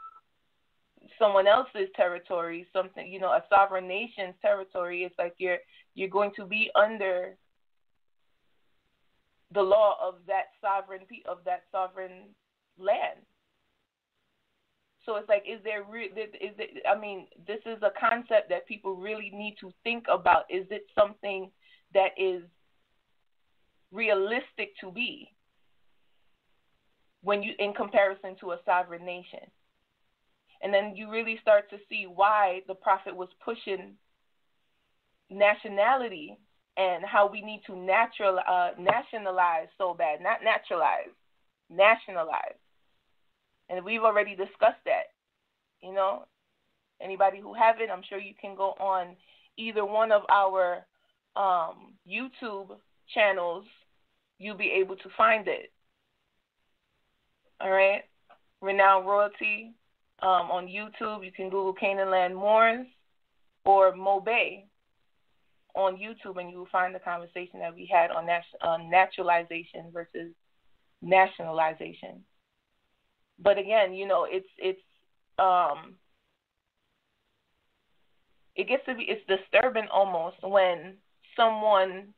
someone else's territory, something you know a sovereign nation's territory, it's like you're you're going to be under the law of that sovereign of that sovereign land. So it's like, is there re- is it? I mean, this is a concept that people really need to think about. Is it something that is realistic to be when you, in comparison to a sovereign nation? And then you really start to see why the prophet was pushing nationality and how we need to natural uh, nationalize so bad, not naturalize, nationalize. And we've already discussed that. You know, anybody who haven't, I'm sure you can go on either one of our um, YouTube channels. You'll be able to find it. All right, Renown Royalty um, on YouTube. You can Google Canaanland Moors or Mobe on YouTube, and you will find the conversation that we had on nat- uh, naturalization versus nationalization. But again, you know, it's it's um, it gets to be it's disturbing almost when someone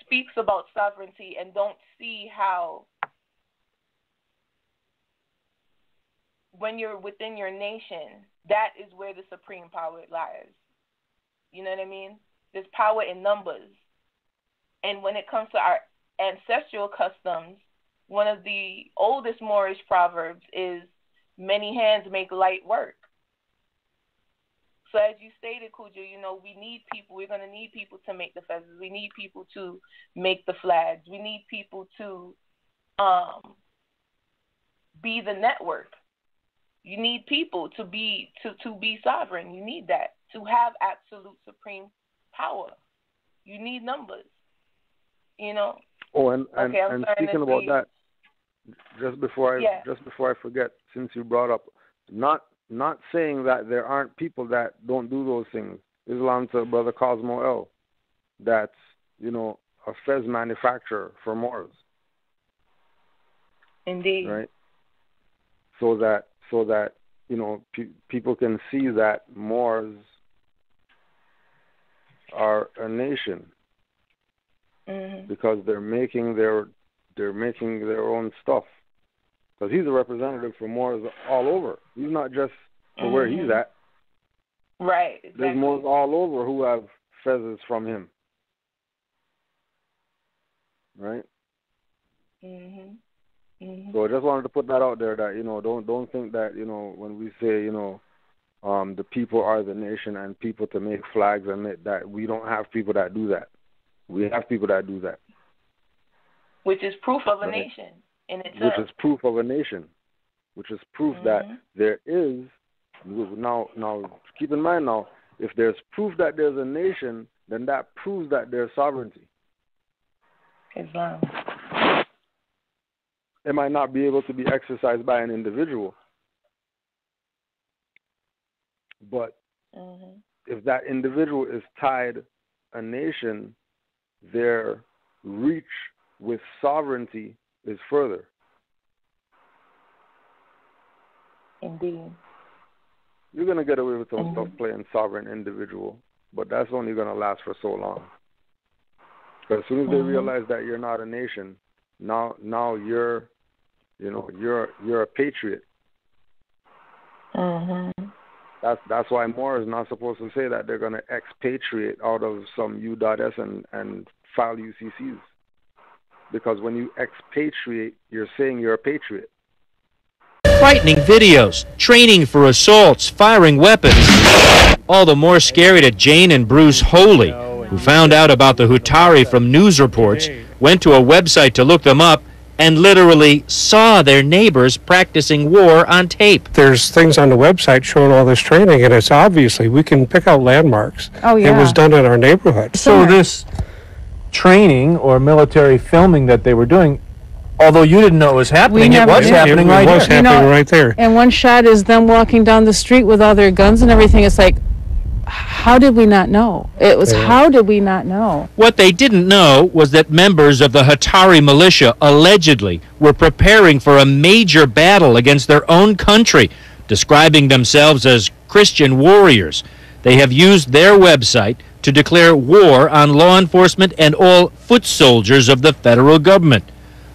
speaks about sovereignty and don't see how when you're within your nation, that is where the supreme power lies. You know what I mean? There's power in numbers. And when it comes to our ancestral customs, one of the oldest Moorish proverbs is many hands make light work. So as you stated, Kudjo, you know, we need people. We're going to need people to make the feathers. We need people to make the flags. We need people to um, be the network. You need people to be to, to be sovereign. You need that to have absolute supreme power. You need numbers. You know. Oh, and and, okay, and speaking about that, just before I yeah. just before I forget, since you brought up, not not saying that there aren't people that don't do those things. Islam to Brother Cosmo El, that's you know a fez manufacturer for Moors. Indeed. Right. So that so that you know pe- people can see that Moors are a nation mm-hmm. because they're making their they're making their own stuff. Because he's a representative for Moors all over. He's not just for mm-hmm. where he's at. Right. Exactly. There's Moors all over who have feathers from him. Right. Mhm. Mm-hmm. So I just wanted to put that out there that you know don't don't think that you know when we say you know um, the people are the nation and people to make flags and that we don't have people that do that. We have people that do that. Which is proof of a right. nation in itself. Which is proof of a nation. Which is proof mm-hmm. that there is now now keep in mind now, if there's proof that there's a nation, then that proves that there's sovereignty. Islam. It might not be able to be exercised by an individual, but mm-hmm. if that individual is tied a nation, their reach with sovereignty is further. Indeed. You're going to get away with some mm-hmm. stuff playing sovereign individual, but that's only going to last for so long. Because as soon as mm-hmm. they realize that you're not a nation, now now you're, you know, you're you're a patriot. Mm-hmm. That's that's why Moor is not supposed to say that they're going to expatriate out of some U.S. and and file UCCs, because when you expatriate, you're saying you're a patriot. Frightening videos, training for assaults, firing weapons. All the more scary to Jane and Bruce Holy, who found out about the Hutaree from news reports, went to a website to look them up, and literally saw their neighbors practicing war on tape. There's things on the website showing all this training, and it's obviously we can pick out landmarks. Oh yeah, it was done in our neighborhood. So this training or military filming that they were doing. Although you didn't know it was happening, it was happening it, right was here. happening You know, right there. And one shot is them walking down the street with all their guns and everything. It's like, how did we not know? It was Yeah. how did we not know? What they didn't know was that members of the Hutaree militia allegedly were preparing for a major battle against their own country, describing themselves as Christian warriors. They have used their website to declare war on law enforcement and all foot soldiers of the federal government.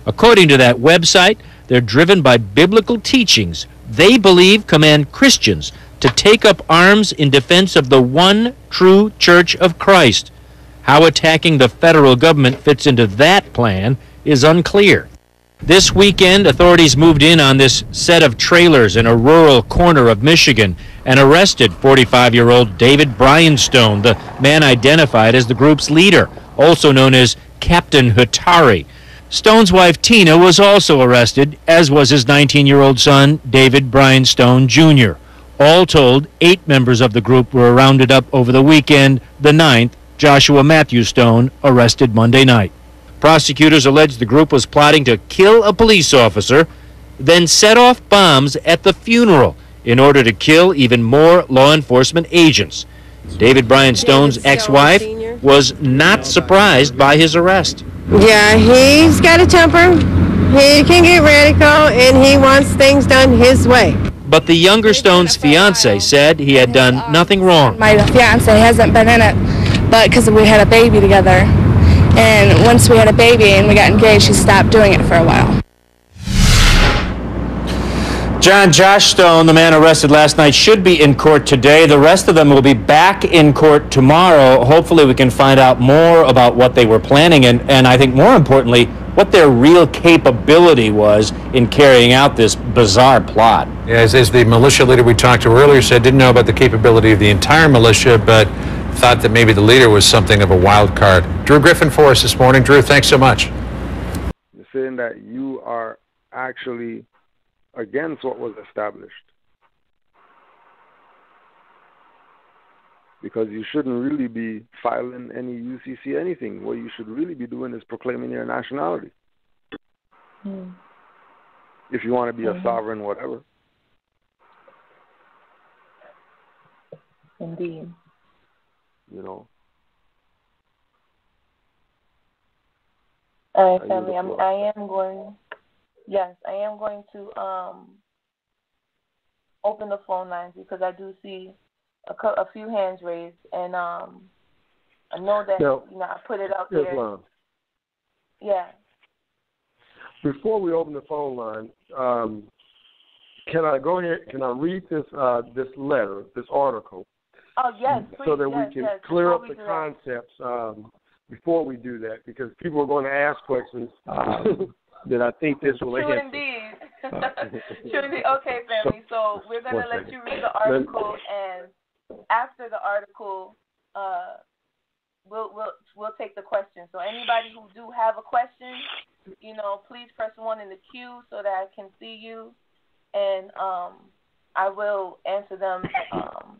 According to that website, they're driven by biblical teachings they believe command Christians to take up arms in defense of the one true Church of Christ. How attacking the federal government fits into that plan is unclear. This weekend, authorities moved in on this set of trailers in a rural corner of Michigan and arrested 45 year old David Brian Stone, the man identified as the group's leader, also known as Captain Hutaree. Stone's wife Tina was also arrested, as was his 19 year old son, David Brian Stone Jr. All told, eight members of the group were rounded up over the weekend. The ninth, Joshua Matthew Stone, arrested Monday night. Prosecutors allege the group was plotting to kill a police officer, then set off bombs at the funeral in order to kill even more law enforcement agents. David Brian Stone's ex-wife was not surprised by his arrest. Yeah, he's got a temper. He can get radical, and he wants things done his way. But the younger Stone's fiance said he had done nothing wrong. My fiance hasn't been in it, but because we had a baby together. And once we had a baby and we got engaged, she stopped doing it for a while. John Josh Stone, the man arrested last night, should be in court today. The rest of them will be back in court tomorrow. Hopefully, we can find out more about what they were planning and, and I think more importantly, what their real capability was in carrying out this bizarre plot. Yeah, as, as the militia leader we talked to earlier said, didn't know about the capability of the entire militia, but thought that maybe the leader was something of a wild card. Drew Griffin for us this morning. Drew, thanks so much. You're saying that you are actually against what was established. Because you shouldn't really be filing any UCC anything. What you should really be doing is proclaiming your nationality. Mm. If you want to be Mhm. a sovereign, whatever. Indeed. You know. All I right, family. I'm. I am going. Yes, I am going to um open the phone lines because I do see a, cou- a few hands raised, and um I know that Now, you know I put it out there. Islam. Yeah. Before we open the phone line, um, can I go ahead? Can I read this uh, this letter, this article, Oh yes. so that yes, we can yes, clear up the concepts um, before we do that? Because people are going to ask questions uh, that I think this will True answer. indeed. *laughs* Truly, okay, family. So we're gonna let you read the article, and after the article, uh, we'll we'll we'll take the question. So anybody who do have a question, you know, please press one in the queue so that I can see you, and um, I will answer them um,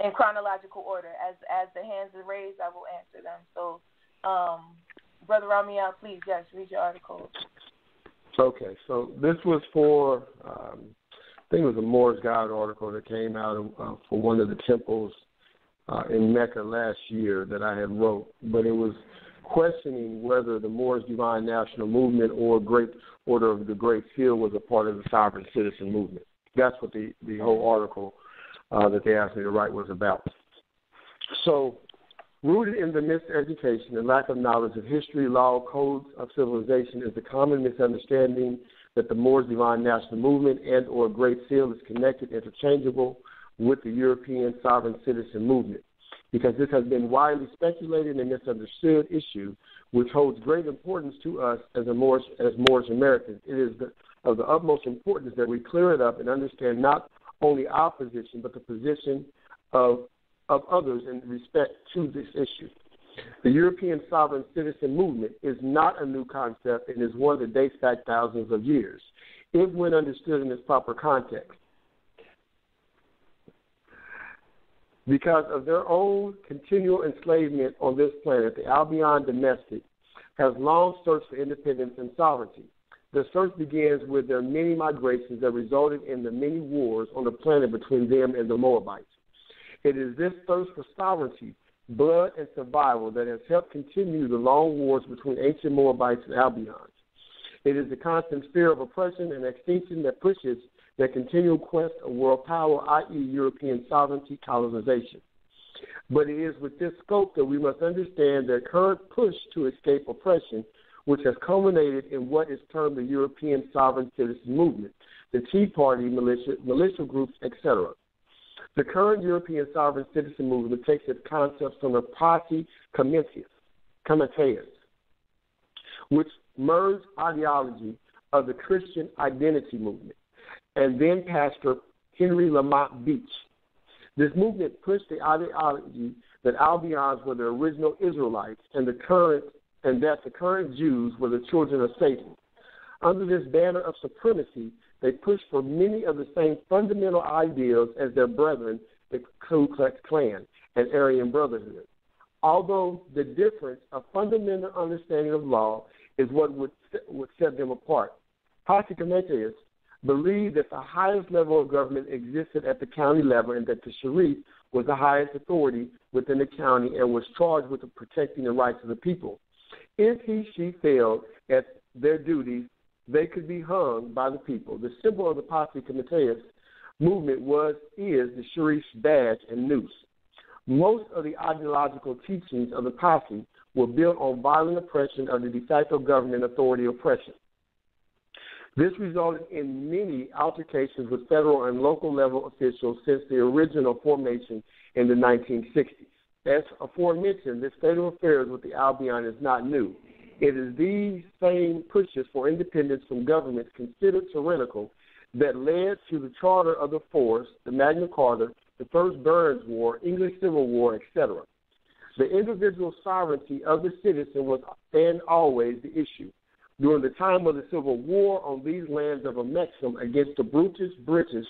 in chronological order. As as the hands are raised, I will answer them. So, um, brother Ramiel, please, yes, read your article. Okay, so this was for, um, I think it was a Moore's Guide article that came out uh, for one of the temples uh, in Mecca last year that I had wrote, but it was questioning whether the Moors Divine National Movement or Great Order of the Great Seal was a part of the sovereign citizen movement. That's what the the whole article uh, that they asked me to write was about. So Rooted in the miseducation and lack of knowledge of history, law, codes of civilization is the common misunderstanding that the Moors Divine National Movement and or Great Seal is connected, interchangeable with the European sovereign citizen movement. Because this has been widely speculated and misunderstood issue, which holds great importance to us as a Moorish, as Moorish Americans. It is the, of the utmost importance that we clear it up and understand not only our position, but the position of of others in respect to this issue. The European sovereign citizen movement is not a new concept and is one that dates back thousands of years, if when understood in its proper context. Because of their own continual enslavement on this planet, the Albion domestic has long searched for independence and sovereignty. The search begins with their many migrations that resulted in the many wars on the planet between them and the Moabites. It is this thirst for sovereignty, blood, and survival that has helped continue the long wars between ancient Moabites and Albions. It is the constant fear of oppression and extinction that pushes their continual quest of world power, i.e., European sovereignty colonization. But it is with this scope that we must understand their current push to escape oppression, which has culminated in what is termed the European sovereign citizen movement, the Tea Party, militia, militia groups, etc. The current European sovereign citizen movement takes its concepts from the Posse Comitatus, which merged ideology of the Christian identity movement, and then Pastor Henry Lamont Beach. This movement pushed the ideology that Albions were the original Israelites and the current and that the current Jews were the children of Satan. Under this banner of supremacy, they pushed for many of the same fundamental ideals as their brethren, the Ku Klux Klan and Aryan Brotherhood. Although the difference, of fundamental understanding of law, is what would, would set them apart. Comitatus believed that the highest level of government existed at the county level and that the sheriff was the highest authority within the county and was charged with protecting the rights of the people. If he, she failed at their duties, they could be hung by the people. The symbol of the Posse Comitatus movement was is the sheriff's badge and noose. Most of the ideological teachings of the posse were built on violent oppression of the de facto government authority oppression. This resulted in many altercations with federal and local level officials since the original formation in the 1960s. As aforementioned, this state of affairs with the Albion is not new. It is these same pushes for independence from governments considered tyrannical that led to the Charter of the Forest, the Magna Carta, the First Barons War, English Civil War, etc. The individual sovereignty of the citizen was and always the issue. During the time of the Civil War on these lands of Amexem against the Brutish British,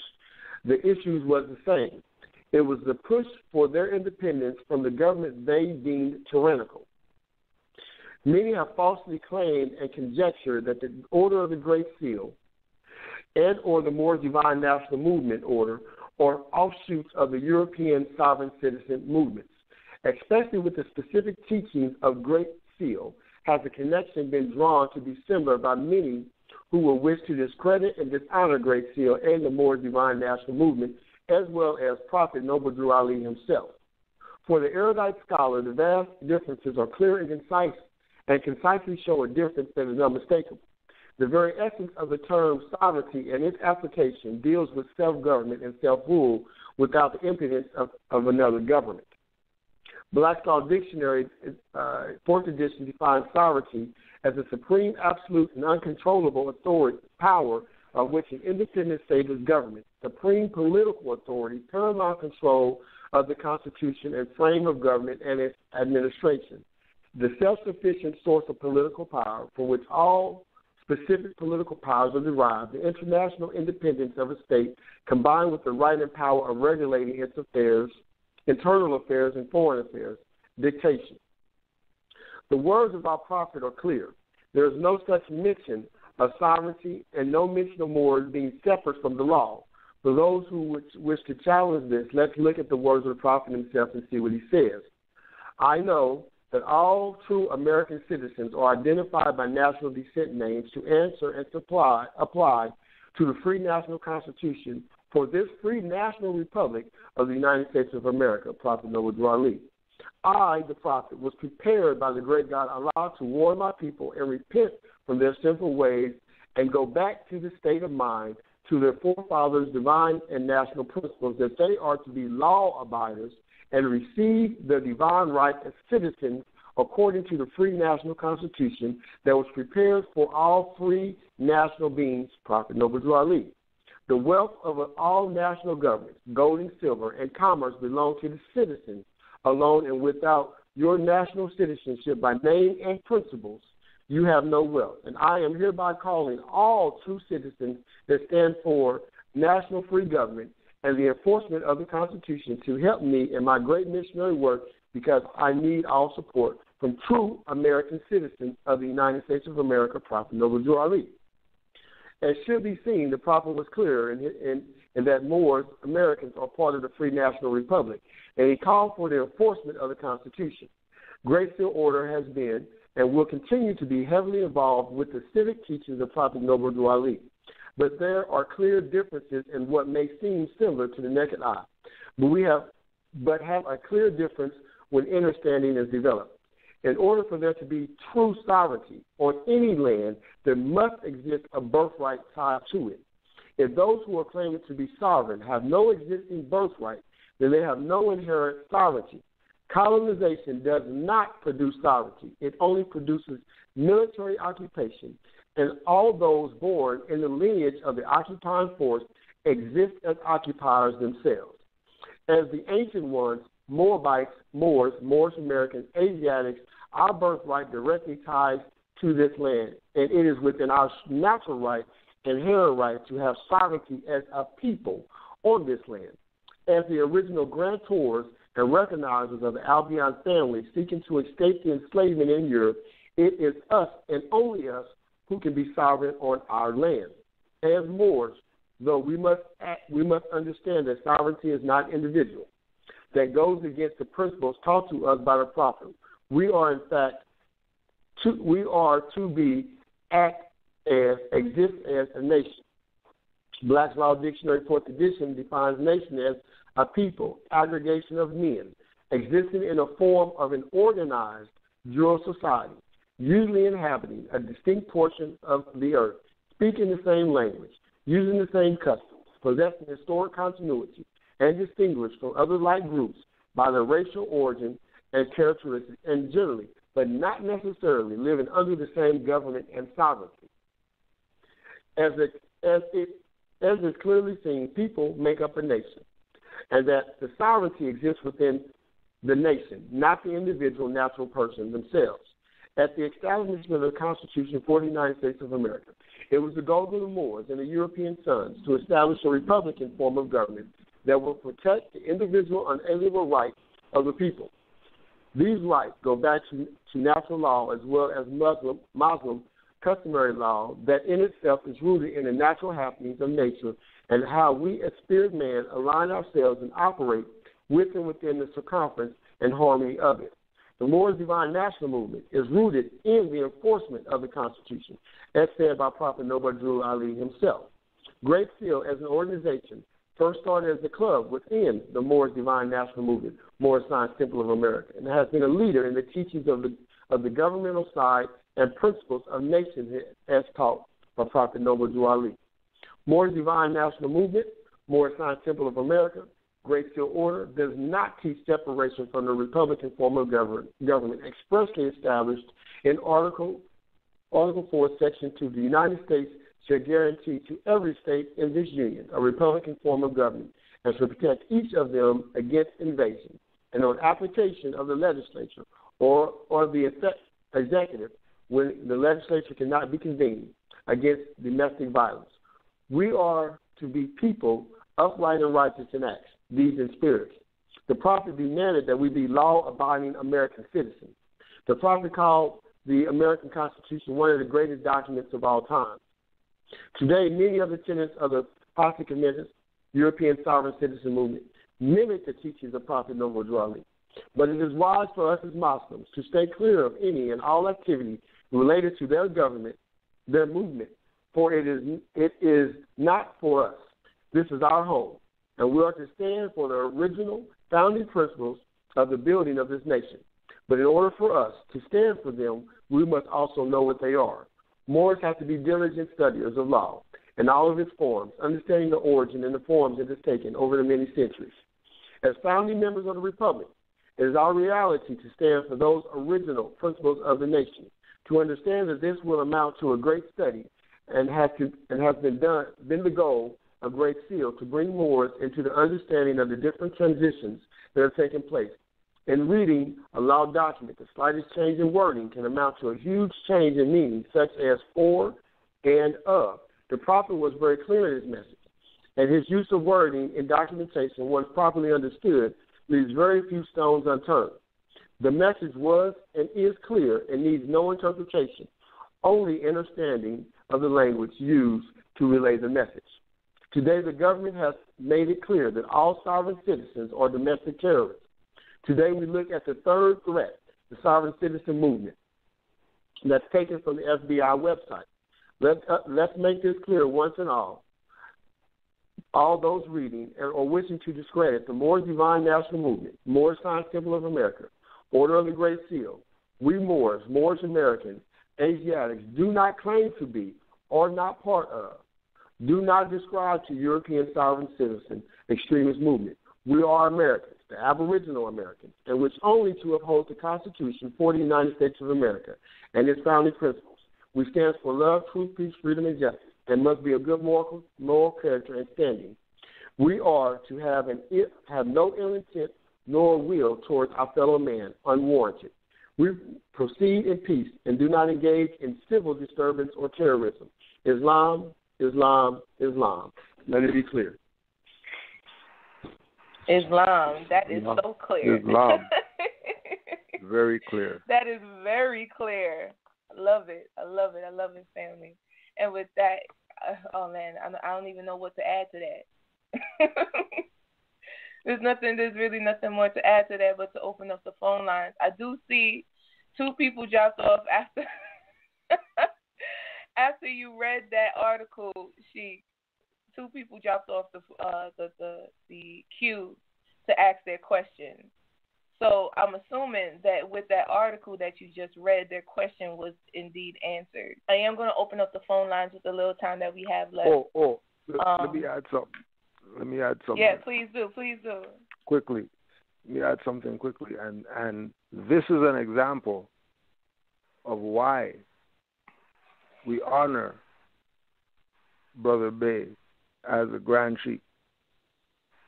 the issues was the same. It was the push for their independence from the government they deemed tyrannical. Many have falsely claimed and conjectured that the Order of the Great Seal and or the Moors Divine National Movement Order are offshoots of the European sovereign citizen movements. Especially with the specific teachings of Great Seal, has the connection been drawn to be similar by many who will wish to discredit and dishonor Great Seal and the Moors Divine National Movement, as well as Prophet Noble Drew Ali himself. For the erudite scholar, the vast differences are clear and concise and concisely show a difference that is unmistakable. The very essence of the term sovereignty and its application deals with self government and self rule without the impotence of, of another government. Black's Dictionary, uh, fourth edition, defines sovereignty as a supreme, absolute, and uncontrollable authority, power of which an independent state is government, supreme political authority, paramount control of the Constitution and frame of government and its administration, the self sufficient source of political power from which all specific political powers are derived, the international independence of a state combined with the right and power of regulating its affairs, internal affairs, and foreign affairs, dictation. The words of our prophet are clear. There is no such mention of sovereignty and no mention of Moors being separate from the law. For those who wish to challenge this, let's look at the words of the prophet himself and see what he says. I know that all true American citizens are identified by national descent names to answer and supply, apply to the free national constitution for this free national republic of the United States of America, Prophet Noble Drew Ali. I, the prophet, was prepared by the great God Allah to warn my people and repent from their sinful ways and go back to the state of mind to their forefathers' divine and national principles that they are to be law abiders and receive their divine right as citizens according to the free national constitution that was prepared for all free national beings, Prophet Noble Ali. The wealth of all national governments, gold and silver, and commerce belong to the citizens alone and without your national citizenship by name and principles, you have no wealth. And I am hereby calling all true citizens that stand for national free government and the enforcement of the Constitution to help me in my great missionary work because I need all support from true American citizens of the United States of America, Prophet Noble Drew Ali. As should be seen, the prophet was clear in, in, in that Moors, Americans, are part of the Free National Republic, and he called for the enforcement of the Constitution. Great Seal Order has been and will continue to be heavily involved with the civic teachings of Prophet Noble Drew Ali. But there are clear differences in what may seem similar to the naked eye. But we have but have a clear difference when understanding is developed. In order for there to be true sovereignty on any land, there must exist a birthright tied to it. If those who are claiming to be sovereign have no existing birthright, then they have no inherent sovereignty. Colonization does not produce sovereignty, it only produces military occupation, and all those born in the lineage of the occupying force exist as occupiers themselves. As the ancient ones, Moabites, Moors, Moorish Americans, Asiatics, our birthright directly ties to this land, and it is within our natural right and inherent right to have sovereignty as a people on this land. As the original grantors and recognizers of the Albion family seeking to escape the enslavement in Europe, it is us and only us who can be sovereign on our land. As Moors, though we must act, we must understand that sovereignty is not individual. That goes against the principles taught to us by the prophet. We are in fact to, we are to be act as exist as a nation. Black's Law Dictionary, fourth edition, defines nation as a people, aggregation of men, existing in a form of an organized dual society, usually inhabiting a distinct portion of the earth, speaking the same language, using the same customs, possessing historic continuity, and distinguished from other like groups by their racial origin and characteristics, and generally, but not necessarily, living under the same government and sovereignty. As it, as it as is clearly seen, people make up a nation, and that the sovereignty exists within the nation, not the individual natural person themselves. At the establishment of the Constitution for the United States of America, it was the goal of the Moors and the European sons to establish a republican form of government that will protect the individual unalienable rights of the people. These rights go back to, to natural law as well as Muslim, Muslim customary law that in itself is rooted in the natural happenings of nature and how we as spirit man align ourselves and operate with and within the circumference and harmony of it. The Moors Divine National Movement is rooted in the enforcement of the Constitution, as said by Prophet Noble Drew Ali himself. Great Seal, as an organization, first started as a club within the Moors Divine National Movement, Moorish Science Temple of America, and has been a leader in the teachings of the of the governmental side and principles of nationhood as taught by Prophet Noble Drew Ali. Moorish Divine National Movement, Moorish Science Temple of America, Great Seal Order does not teach separation from the Republican form of government, government expressly established in Article Article 4, Section 2. The United States shall guarantee to every state in this union a Republican form of government and shall protect each of them against invasion. And on application of the legislature or, or the executive, when the legislature cannot be convened against domestic violence. We are to be people upright and righteous in acts, deeds, and spirits. The prophet demanded that we be law abiding American citizens. The prophet called the American Constitution one of the greatest documents of all time. Today, many of the tenets of the Prophet Convention, European sovereign citizen movement, mimic the teachings of Prophet Noble Drew But it is wise for us as Muslims to stay clear of any and all activity related to their government, their movement, for it is it is not for us. This is our home, and we are to stand for the original founding principles of the building of this nation. But in order for us to stand for them, we must also know what they are. Moors have to be diligent studiers of law in all of its forms, understanding the origin and the forms it has taken over the many centuries. As founding members of the Republic, it is our reality to stand for those original principles of the nation, to understand that this will amount to a great study and has, to, and has been, done, been the goal of Great Seal to bring Moors into the understanding of the different transitions that have taken place in reading a law document, the slightest change in wording can amount to a huge change in meaning, such as for and of. The prophet was very clear in his message, and his use of wording in documentation, once properly understood, leaves very few stones unturned. The message was and is clear and needs no interpretation, only understanding of the language used to relay the message. Today, the government has made it clear that all sovereign citizens are domestic terrorists Today we look at the third threat, the sovereign citizen movement, that's taken from the FBI website. Let, uh, let's make this clear once and all. All those reading or wishing to discredit the Moors Divine National Movement, Moors Science Temple of America, Order of the Great Seal, we Moors, Moors Americans, Asiatics do not claim to be or not part of, do not describe to European sovereign citizen extremist movement. We are Americans the Aboriginal Americans, and which only to uphold the Constitution for the United States of America and its founding principles. We stand for love, truth, peace, freedom, and justice, and must be a good moral, moral character and standing. We are to have an have no ill intent nor will towards our fellow man unwarranted. We proceed in peace and do not engage in civil disturbance or terrorism. Islam, Islam, Islam. Let it be clear. Islam. That is Islam. so clear. Islam. *laughs* very clear. That is very clear. I love it. I love it. I love it, family. And with that, uh, oh man, I don't even know what to add to that. *laughs* there's nothing. There's really nothing more to add to that, but to open up the phone lines. I do see two people dropped off after *laughs* after you read that article. She two people dropped off the uh, the the the queue to ask their question. So I'm assuming that with that article that you just read, their question was indeed answered. I am going to open up the phone lines with the little time that we have left. Oh, oh, let, um, let me add something. Let me add something. Yeah, please do, please do. Quickly, let me add something quickly, and and this is an example of why we honor Brother Bey as a Grand Sheik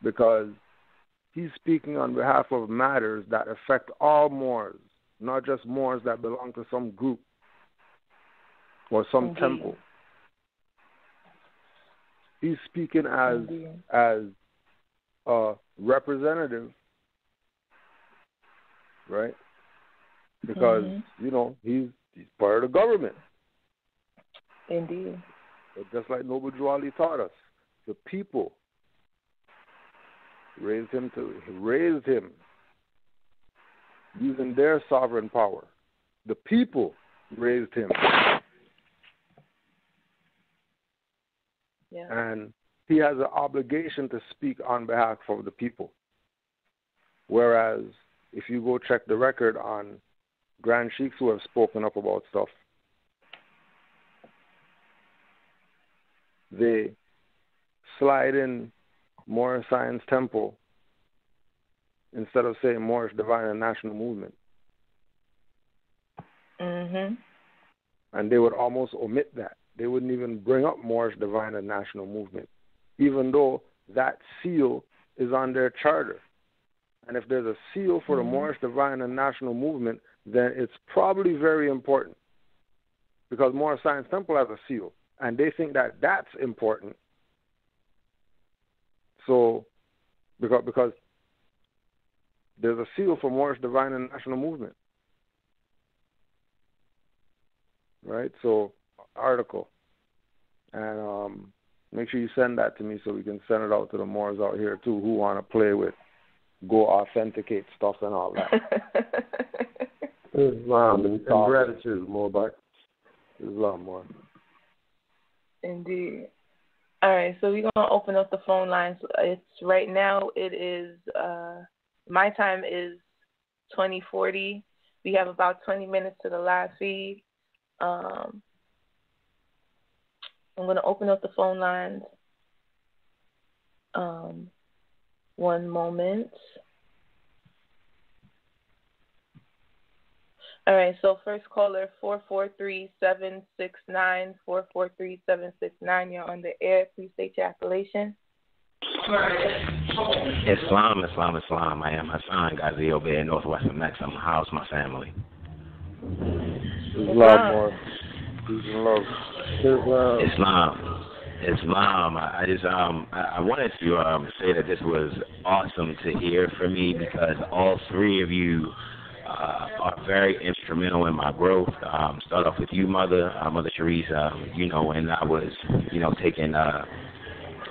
because he's speaking on behalf of matters that affect all Moors, not just Moors that belong to some group or some Indeed. temple. He's speaking as Indeed. as a representative, right? Because mm-hmm. you know he's he's part of the government. Indeed. But just like Noble Ali taught us, the people raised him to raised him using their sovereign power. The people raised him. Yeah. And he has an obligation to speak on behalf of the people. Whereas if you go check the record on Grand Sheiks who have spoken up about stuff, they slide in Moorish Science Temple instead of saying Moorish Divine and National Movement. Mhm. And they would almost omit that. they wouldn't even bring up Moorish Divine and National Movement, even though that seal is on their charter. And if there's a seal for the Mhm. Moorish Divine and National Movement, then it's probably very important because Moorish Science Temple has a seal, and they think that that's important. So, because because there's a seal for Moorish Divine and National Movement, right? So, article, and um, make sure you send that to me so we can send it out to the Moors out here too who want to play with, go authenticate stuff and all that. Islam and, and Talk. gratitude, more about Islam more. Indeed. All right, so we're gonna open up the phone lines. It's right now. It is uh, my time is twenty forty. We have about twenty minutes to the live feed. Um, I'm gonna open up the phone lines. Um, one moment. All right, so first caller four four three seven six nine four four three seven six nine. You're on the air. Please state your appellation. Islam, Islam, Islam. I am Hassan Ghazi Obey in Northwest Amexem. How's my family? Islam more. Peace and love. Islam. Islam. Islam. I I just um I I wanted to um say that this was awesome to hear from me because all three of you are very instrumental in my growth. Um, start off with you, mother, uh, Mother. Um, you know, when I was, you know, taking uh,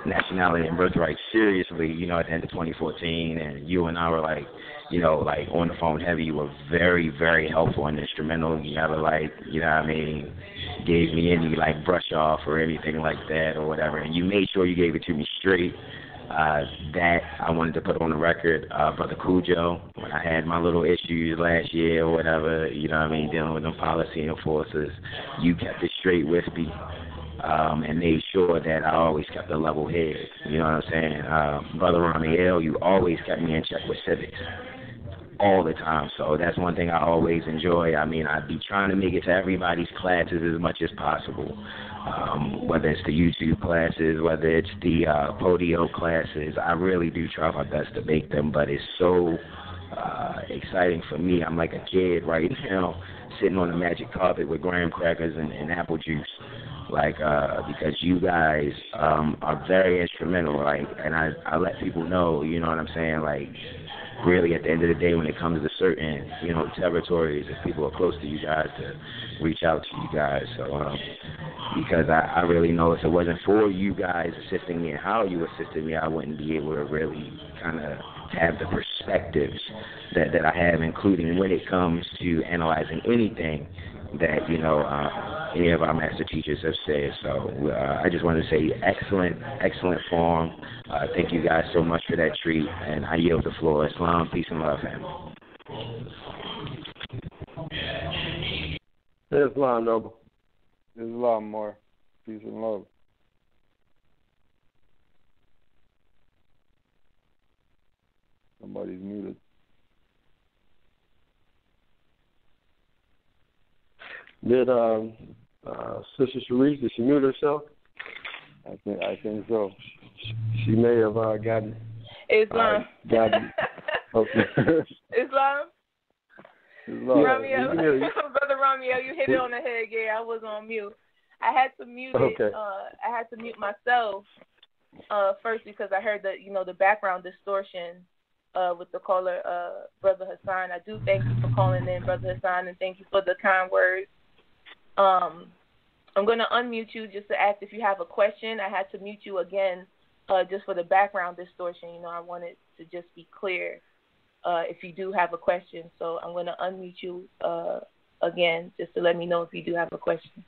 nationality and birthright seriously, you know, at the end of 2014, and you and I were like, you know, like on the phone heavy. You were very, very helpful and instrumental. You never like, you know, what I mean, gave me any like brush off or anything like that or whatever. And you made sure you gave it to me straight. Uh, that I wanted to put on the record, uh, Brother Kudjo, when I had my little issues last year or whatever, you know what I mean, dealing with them policy enforcers, you kept it straight with me um, and made sure that I always kept a level head. You know what I'm saying? Uh, Brother Ramiel, you always kept me in check with civics all the time. So that's one thing I always enjoy. I mean, I'd be trying to make it to everybody's classes as much as possible. Um, whether it's the YouTube classes, whether it's the uh, Podio classes, I really do try my best to make them. But it's so uh, exciting for me. I'm like a kid right *laughs* now, sitting on the magic carpet with graham crackers and, and apple juice like uh because you guys um are very instrumental like and I I let people know, you know what I'm saying, like really at the end of the day when it comes to certain, you know, territories if people are close to you guys to reach out to you guys. So um because I, I really know if it wasn't for you guys assisting me and how you assisted me I wouldn't be able to really kinda have the perspectives that, that I have including when it comes to analyzing anything that you know uh, any of our master teachers have said. So uh, I just wanted to say excellent, excellent form. Uh, thank you guys so much for that treat, and I yield the floor. Islam, peace and love, family. Islam, noble. Islam more. Peace and love. Somebody's muted. Did um, uh, Sister Sharice, did she mute herself? I think I think so. She may have uh, gotten Islam. uh, *laughs* gotten. Okay. *laughs* Islam. Islam. Ramiel, You can hear you. *laughs* brother Ramiel, you hit it on the head. Yeah, I was on mute. I had to mute Okay. it. Uh, I had to mute myself uh, first because I heard the you know the background distortion uh, with the caller, uh, brother Hassan. I do thank you for calling in, brother Hassan, and thank you for the kind words. Um, I'm going to unmute you just to ask if you have a question. I had to mute you again uh, just for the background distortion. You know, I wanted to just be clear uh, if you do have a question. So I'm going to unmute you uh, again just to let me know if you do have a question.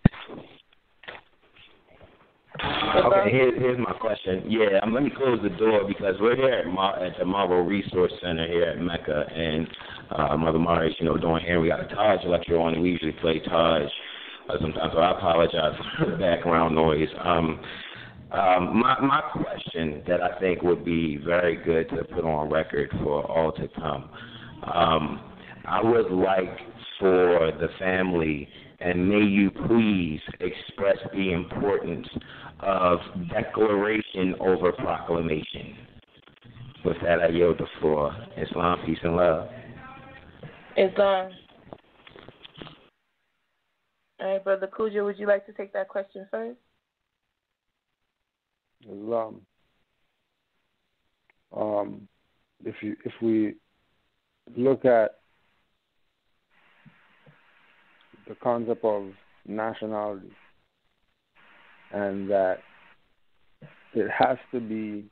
Okay, here, here's my question. Yeah, let me close the door because we're here at, Mar- at the Marvel Resource Center here at Mecca, and uh, Mother Mari's, you know, doing here. We got a Taj lecture on, and we usually play Taj sometimes, so I apologize for the background noise. Um, um, my my question that I think would be very good to put on record for all to come. Um, I would like for the family, and may you please express the importance of declaration over proclamation. With that, I yield the floor. Islam, peace, and love. Islam. All right, Brother Kudjo, would you like to take that question first? Islam. Um, if you if we look at the concept of nationality and that it has to be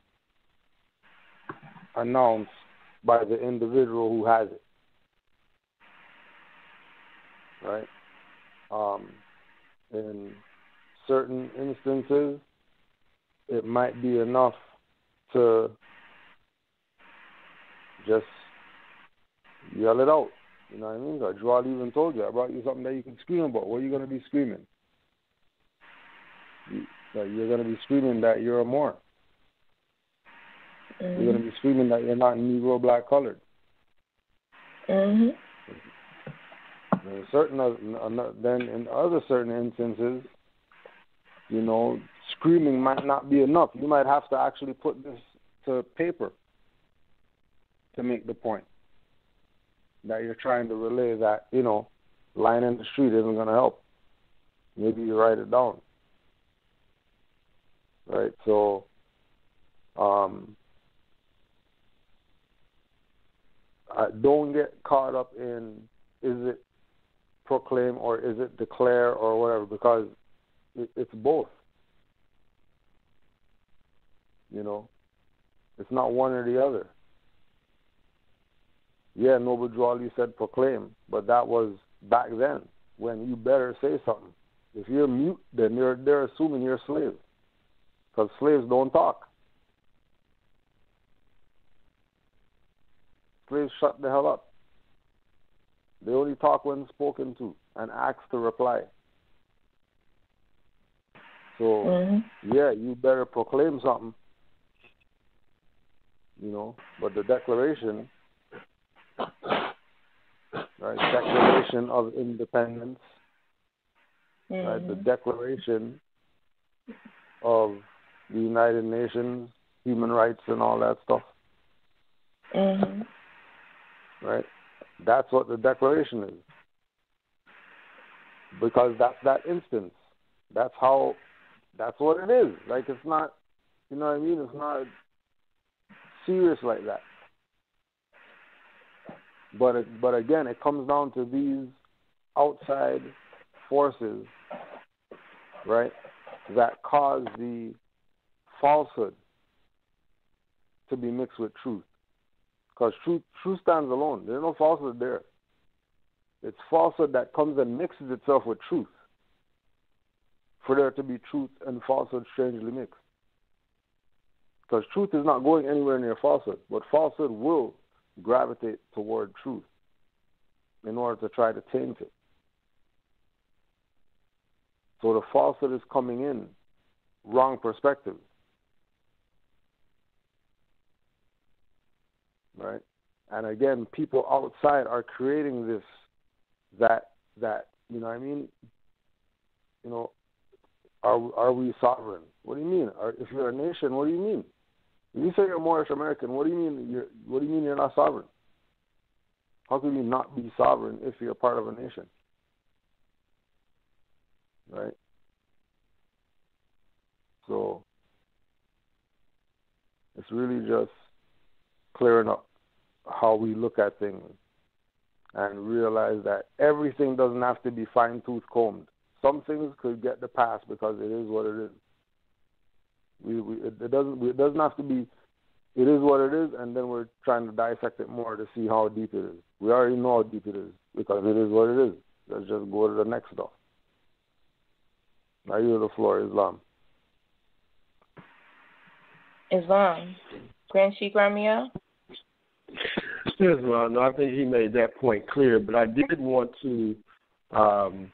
announced by the individual who has it. Right? Um, in certain instances, it might be enough to just yell it out. You know what I mean? Like Joel even told you, I brought you something that you can scream about. What are you going to be screaming? You, like you're going to be screaming that you're a Moor. Mm-hmm. You're going to be screaming that you're not Negro, black, colored. Mm-hmm. In certain then in other certain instances, you know, screaming might not be enough. You might have to actually put this to paper to make the point that you're trying to relay that, you know, lying in the street isn't going to help. Maybe you write it down. Right? So, um, uh, don't get caught up in is it proclaim or is it declare or whatever because it's both. You know, it's not one or the other. Yeah, Noble Drew Ali said proclaim, but that was back then when you better say something. If you're mute, then they're they're assuming you're a slave, because slaves don't talk. Slaves shut the hell up. They only talk when spoken to and ask to reply. So mm-hmm. yeah, you better proclaim something. You know, but the declaration right? Declaration of Independence, mm-hmm. right? The Declaration of the United Nations, human rights, and all that stuff, mm-hmm. right? That's what the Declaration is, because that's that instance. That's how. That's what it is. Like it's not. You know what I mean? It's not serious like that. But it, but again, it comes down to these outside forces, right, that cause the falsehood to be mixed with truth. Because truth truth stands alone. There's no falsehood there. It's falsehood that comes and mixes itself with truth. For there to be truth and falsehood strangely mixed. Because truth is not going anywhere near falsehood, but falsehood will gravitate toward truth in order to try to taint it. So the falsehood is coming in, wrong perspective. Right? And again, people outside are creating this that that you know I mean? You know, are are we sovereign? What do you mean? Are, if you're a nation, what do you mean? If you say you're Moorish American, what do you mean you're what do you mean you're not sovereign? How can you not be sovereign if you're part of a nation? Right? So it's really just clearing up how we look at things and realize that everything doesn't have to be fine tooth combed. Some things could get the pass because it is what it is. We, we it, doesn't it doesn't have to be it is what it is, and then we're trying to dissect it more to see how deep it is. We already know how deep it is because it is what it is. Let's just go to the next stuff. Now you have the floor, Islam. Islam. Grand Sheik Ramiel? Islam. No, I think he made that point clear, but I did want to um,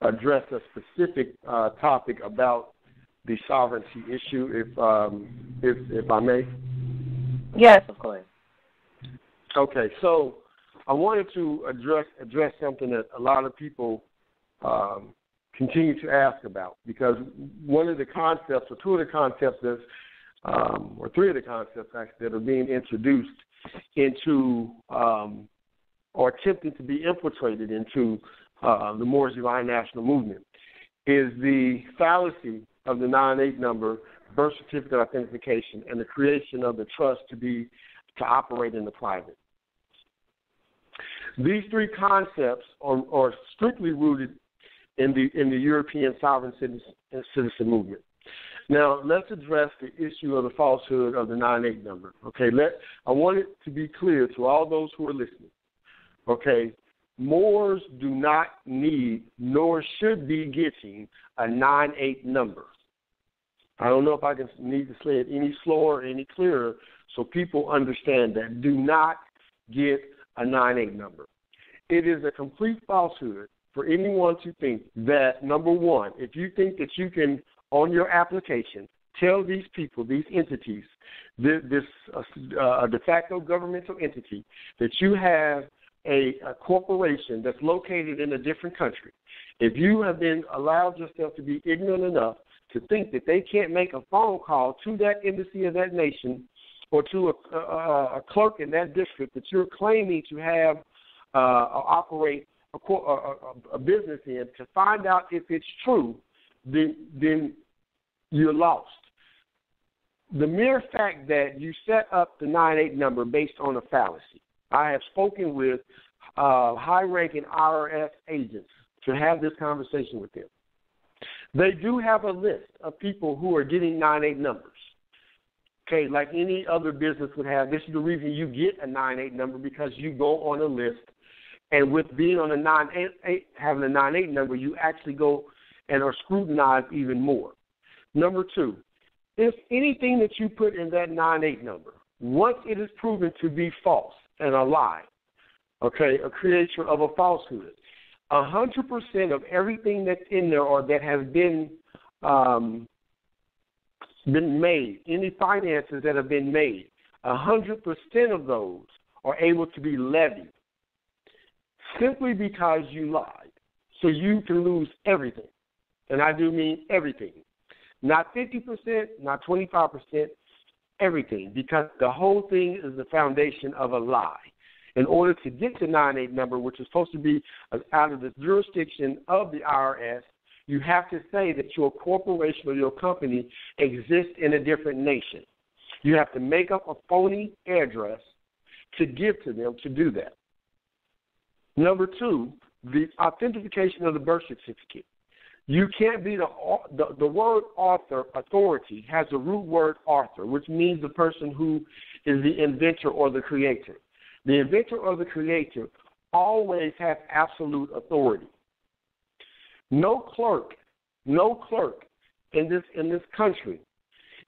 address a specific uh, topic about the sovereignty issue, if um, if if I may. Yes, of course. Okay, so I wanted to address address something that a lot of people um, continue to ask about because one of the concepts, or two of the concepts that, um, or three of the concepts actually that are being introduced into um, or attempting to be infiltrated into uh, the Moorish Divine National Movement is the fallacy of the 9-8 number, birth certificate authentication, and the creation of the trust to be to operate in the private. These three concepts are, are strictly rooted in the in the European sovereign citizen, citizen movement. Now let's address the issue of the falsehood of the 9-8 number. Okay, let I want it to be clear to all those who are listening. Okay, Moors do not need nor should be getting a 9-8 number. I don't know if I can need to say it any slower any clearer so people understand that. Do not get a 9-8 number. It is a complete falsehood for anyone to think that, number one, if you think that you can, on your application, tell these people, these entities, this, this uh, de facto governmental entity, that you have a, a corporation that's located in a different country, if you have been allowed yourself to be ignorant enough to think that they can't make a phone call to that embassy of that nation or to a, a, a clerk in that district that you're claiming to have uh, operate a, a, a business in to find out if it's true, then then you're lost. The mere fact that you set up the nine eight number based on a fallacy. I have spoken with uh, high-ranking IRS agents to have this conversation with them. They do have a list of people who are getting nine eight numbers. Okay, like any other business would have. This is the reason you get a nine eight number because you go on a list and with being on a nine eight, eight having a nine eight number, you actually go and are scrutinized even more. Number two, if anything that you put in that nine eight number, once it is proven to be false and a lie, okay, a creation of a falsehood, a hundred percent of everything that's in there or that has been um, been made, any finances that have been made, a hundred percent of those are able to be levied simply because you lied. So you can lose everything. And I do mean everything. Not 50%, not 25%, everything. Because the whole thing is the foundation of a lie. In order to get to 9-8 number, which is supposed to be uh, out of the jurisdiction of the IRS, you have to say that your corporation or your company exists in a different nation. You have to make up a phony address to give to them to do that. Number two, the authentication of the birth certificate. You can't be the, the the word author authority has the root word author, which means the person who is the inventor or the creator. The inventor or the creator always has absolute authority. No clerk, no clerk in this in this country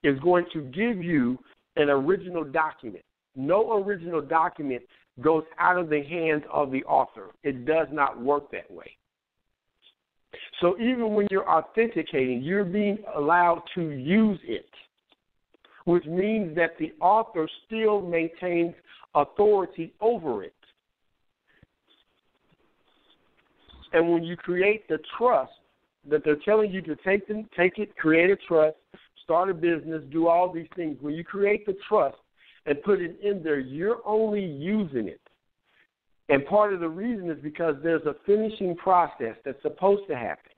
is going to give you an original document. No original document goes out of the hands of the author. It does not work that way. So even when you're authenticating, you're being allowed to use it, which means that the author still maintains authority over it. And when you create the trust that they're telling you to take them, take it, create a trust, start a business, do all these things. When you create the trust, and put it in there, you're only using it. And part of the reason is because there's a finishing process that's supposed to happen.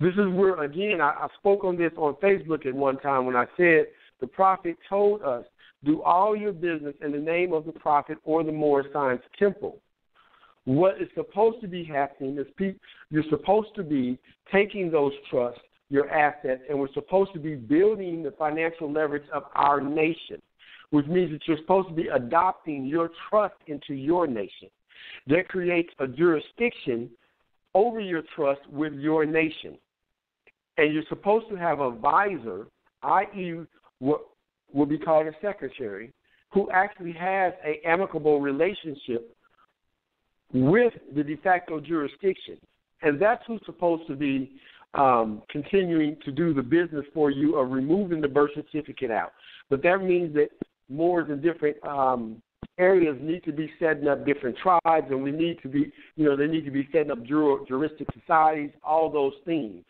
This is where, again, I, I spoke on this on Facebook at one time when I said the prophet told us, do all your business in the name of the prophet or the Moorish Science Temple. What is supposed to be happening is pe- you're supposed to be taking those trusts your assets, and we're supposed to be building the financial leverage of our nation, which means that you're supposed to be adopting your trust into your nation. That creates a jurisdiction over your trust with your nation. And you're supposed to have a visor, i.e., what will be called a secretary, who actually has a amicable relationship with the de facto jurisdiction. And that's who's supposed to be um, continuing to do the business for you of removing the birth certificate out. But that means that Moors and different um, areas need to be setting up different tribes, and we need to be, you know, they need to be setting up jur- juristic societies, all those things.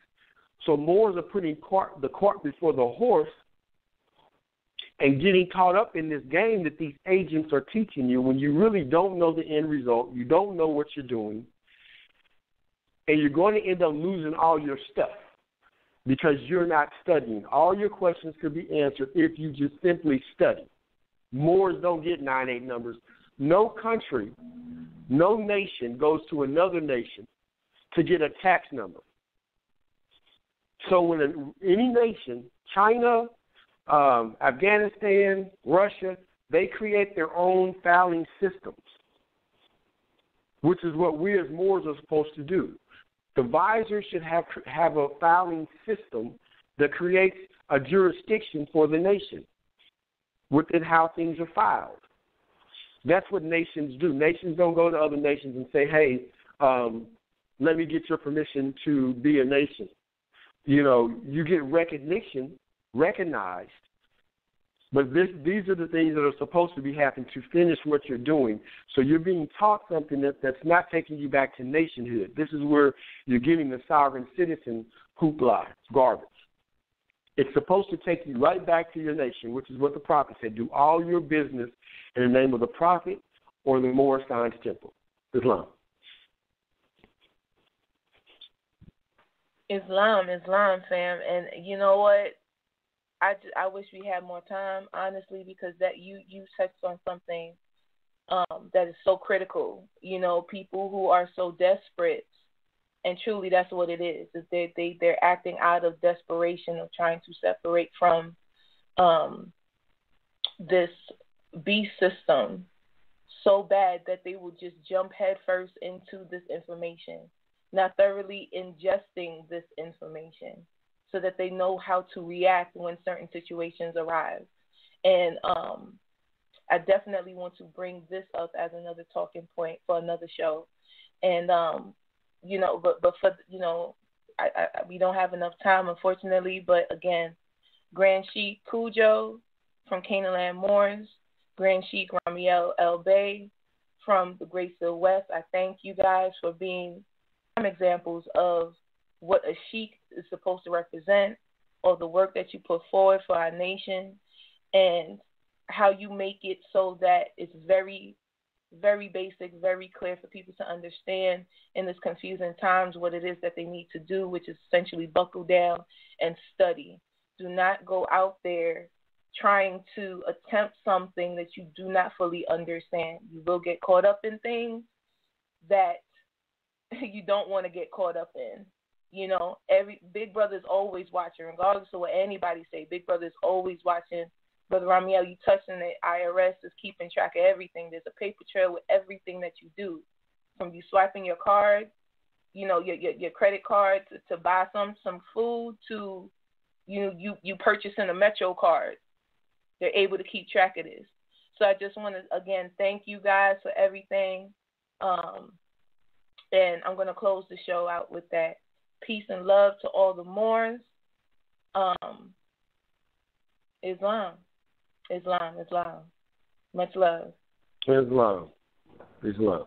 So Moors are putting cart, the cart before the horse and getting caught up in this game that these agents are teaching you when you really don't know the end result, you don't know what you're doing, and you're going to end up losing all your stuff because you're not studying. All your questions could be answered if you just simply study. Moors don't get nine eight numbers. No country, no nation goes to another nation to get a tax number. So when a, any nation, China, um, Afghanistan, Russia, they create their own filing systems, which is what we as Moors are supposed to do. The visor should have have a filing system that creates a jurisdiction for the nation within how things are filed. That's what nations do. Nations don't go to other nations and say, "Hey, um, let me get your permission to be a nation." You know, you get recognition, recognized, but this, these are the things that are supposed to be happening to finish what you're doing. So you're being taught something that, that's not taking you back to nationhood. This is where you're getting the sovereign citizen hoopla, garbage. It's supposed to take you right back to your nation, which is what the prophet said. Do all your business in the name of the prophet or the Moorish Science Temple, Islam. Islam, Islam, fam, and you know what? I, I wish we had more time, honestly, because that you you touched on something um, that is so critical. You know, people who are so desperate and truly that's what it is. Is they they they're acting out of desperation of trying to separate from um, this beast system so bad that they will just jump headfirst into this information, not thoroughly ingesting this information, so that they know how to react when certain situations arise. And um, I definitely want to bring this up as another talking point for another show. And um, you know, but but for you know, I, I we don't have enough time unfortunately. But again, Grand Sheik Kudjo from Canaanland Moors, Grand Sheik Ramiel El Bey from the Great Seal West. I thank you guys for being some examples of what a sheik is supposed to represent, or the work that you put forward for our nation, and how you make it so that it's very very basic, very clear for people to understand in this confusing times what it is that they need to do, which is essentially buckle down and study. Do not go out there trying to attempt something that you do not fully understand. You will get caught up in things that *laughs* you don't want to get caught up in. You know, every Big Brother is always watching, regardless of what anybody say. Big Brother is always watching Brother Ramiel, you touched on the IRS is keeping track of everything. There's a paper trail with everything that you do, from you swiping your card, you know, your your, your credit card to, to buy some some food to you you you purchasing a Metro card. They're able to keep track of this. So I just want to again thank you guys for everything. Um, and I'm going to close the show out with that. Peace and love to all the Moors. Um, Islam. Islam, Islam. Much love. Islam. Islam.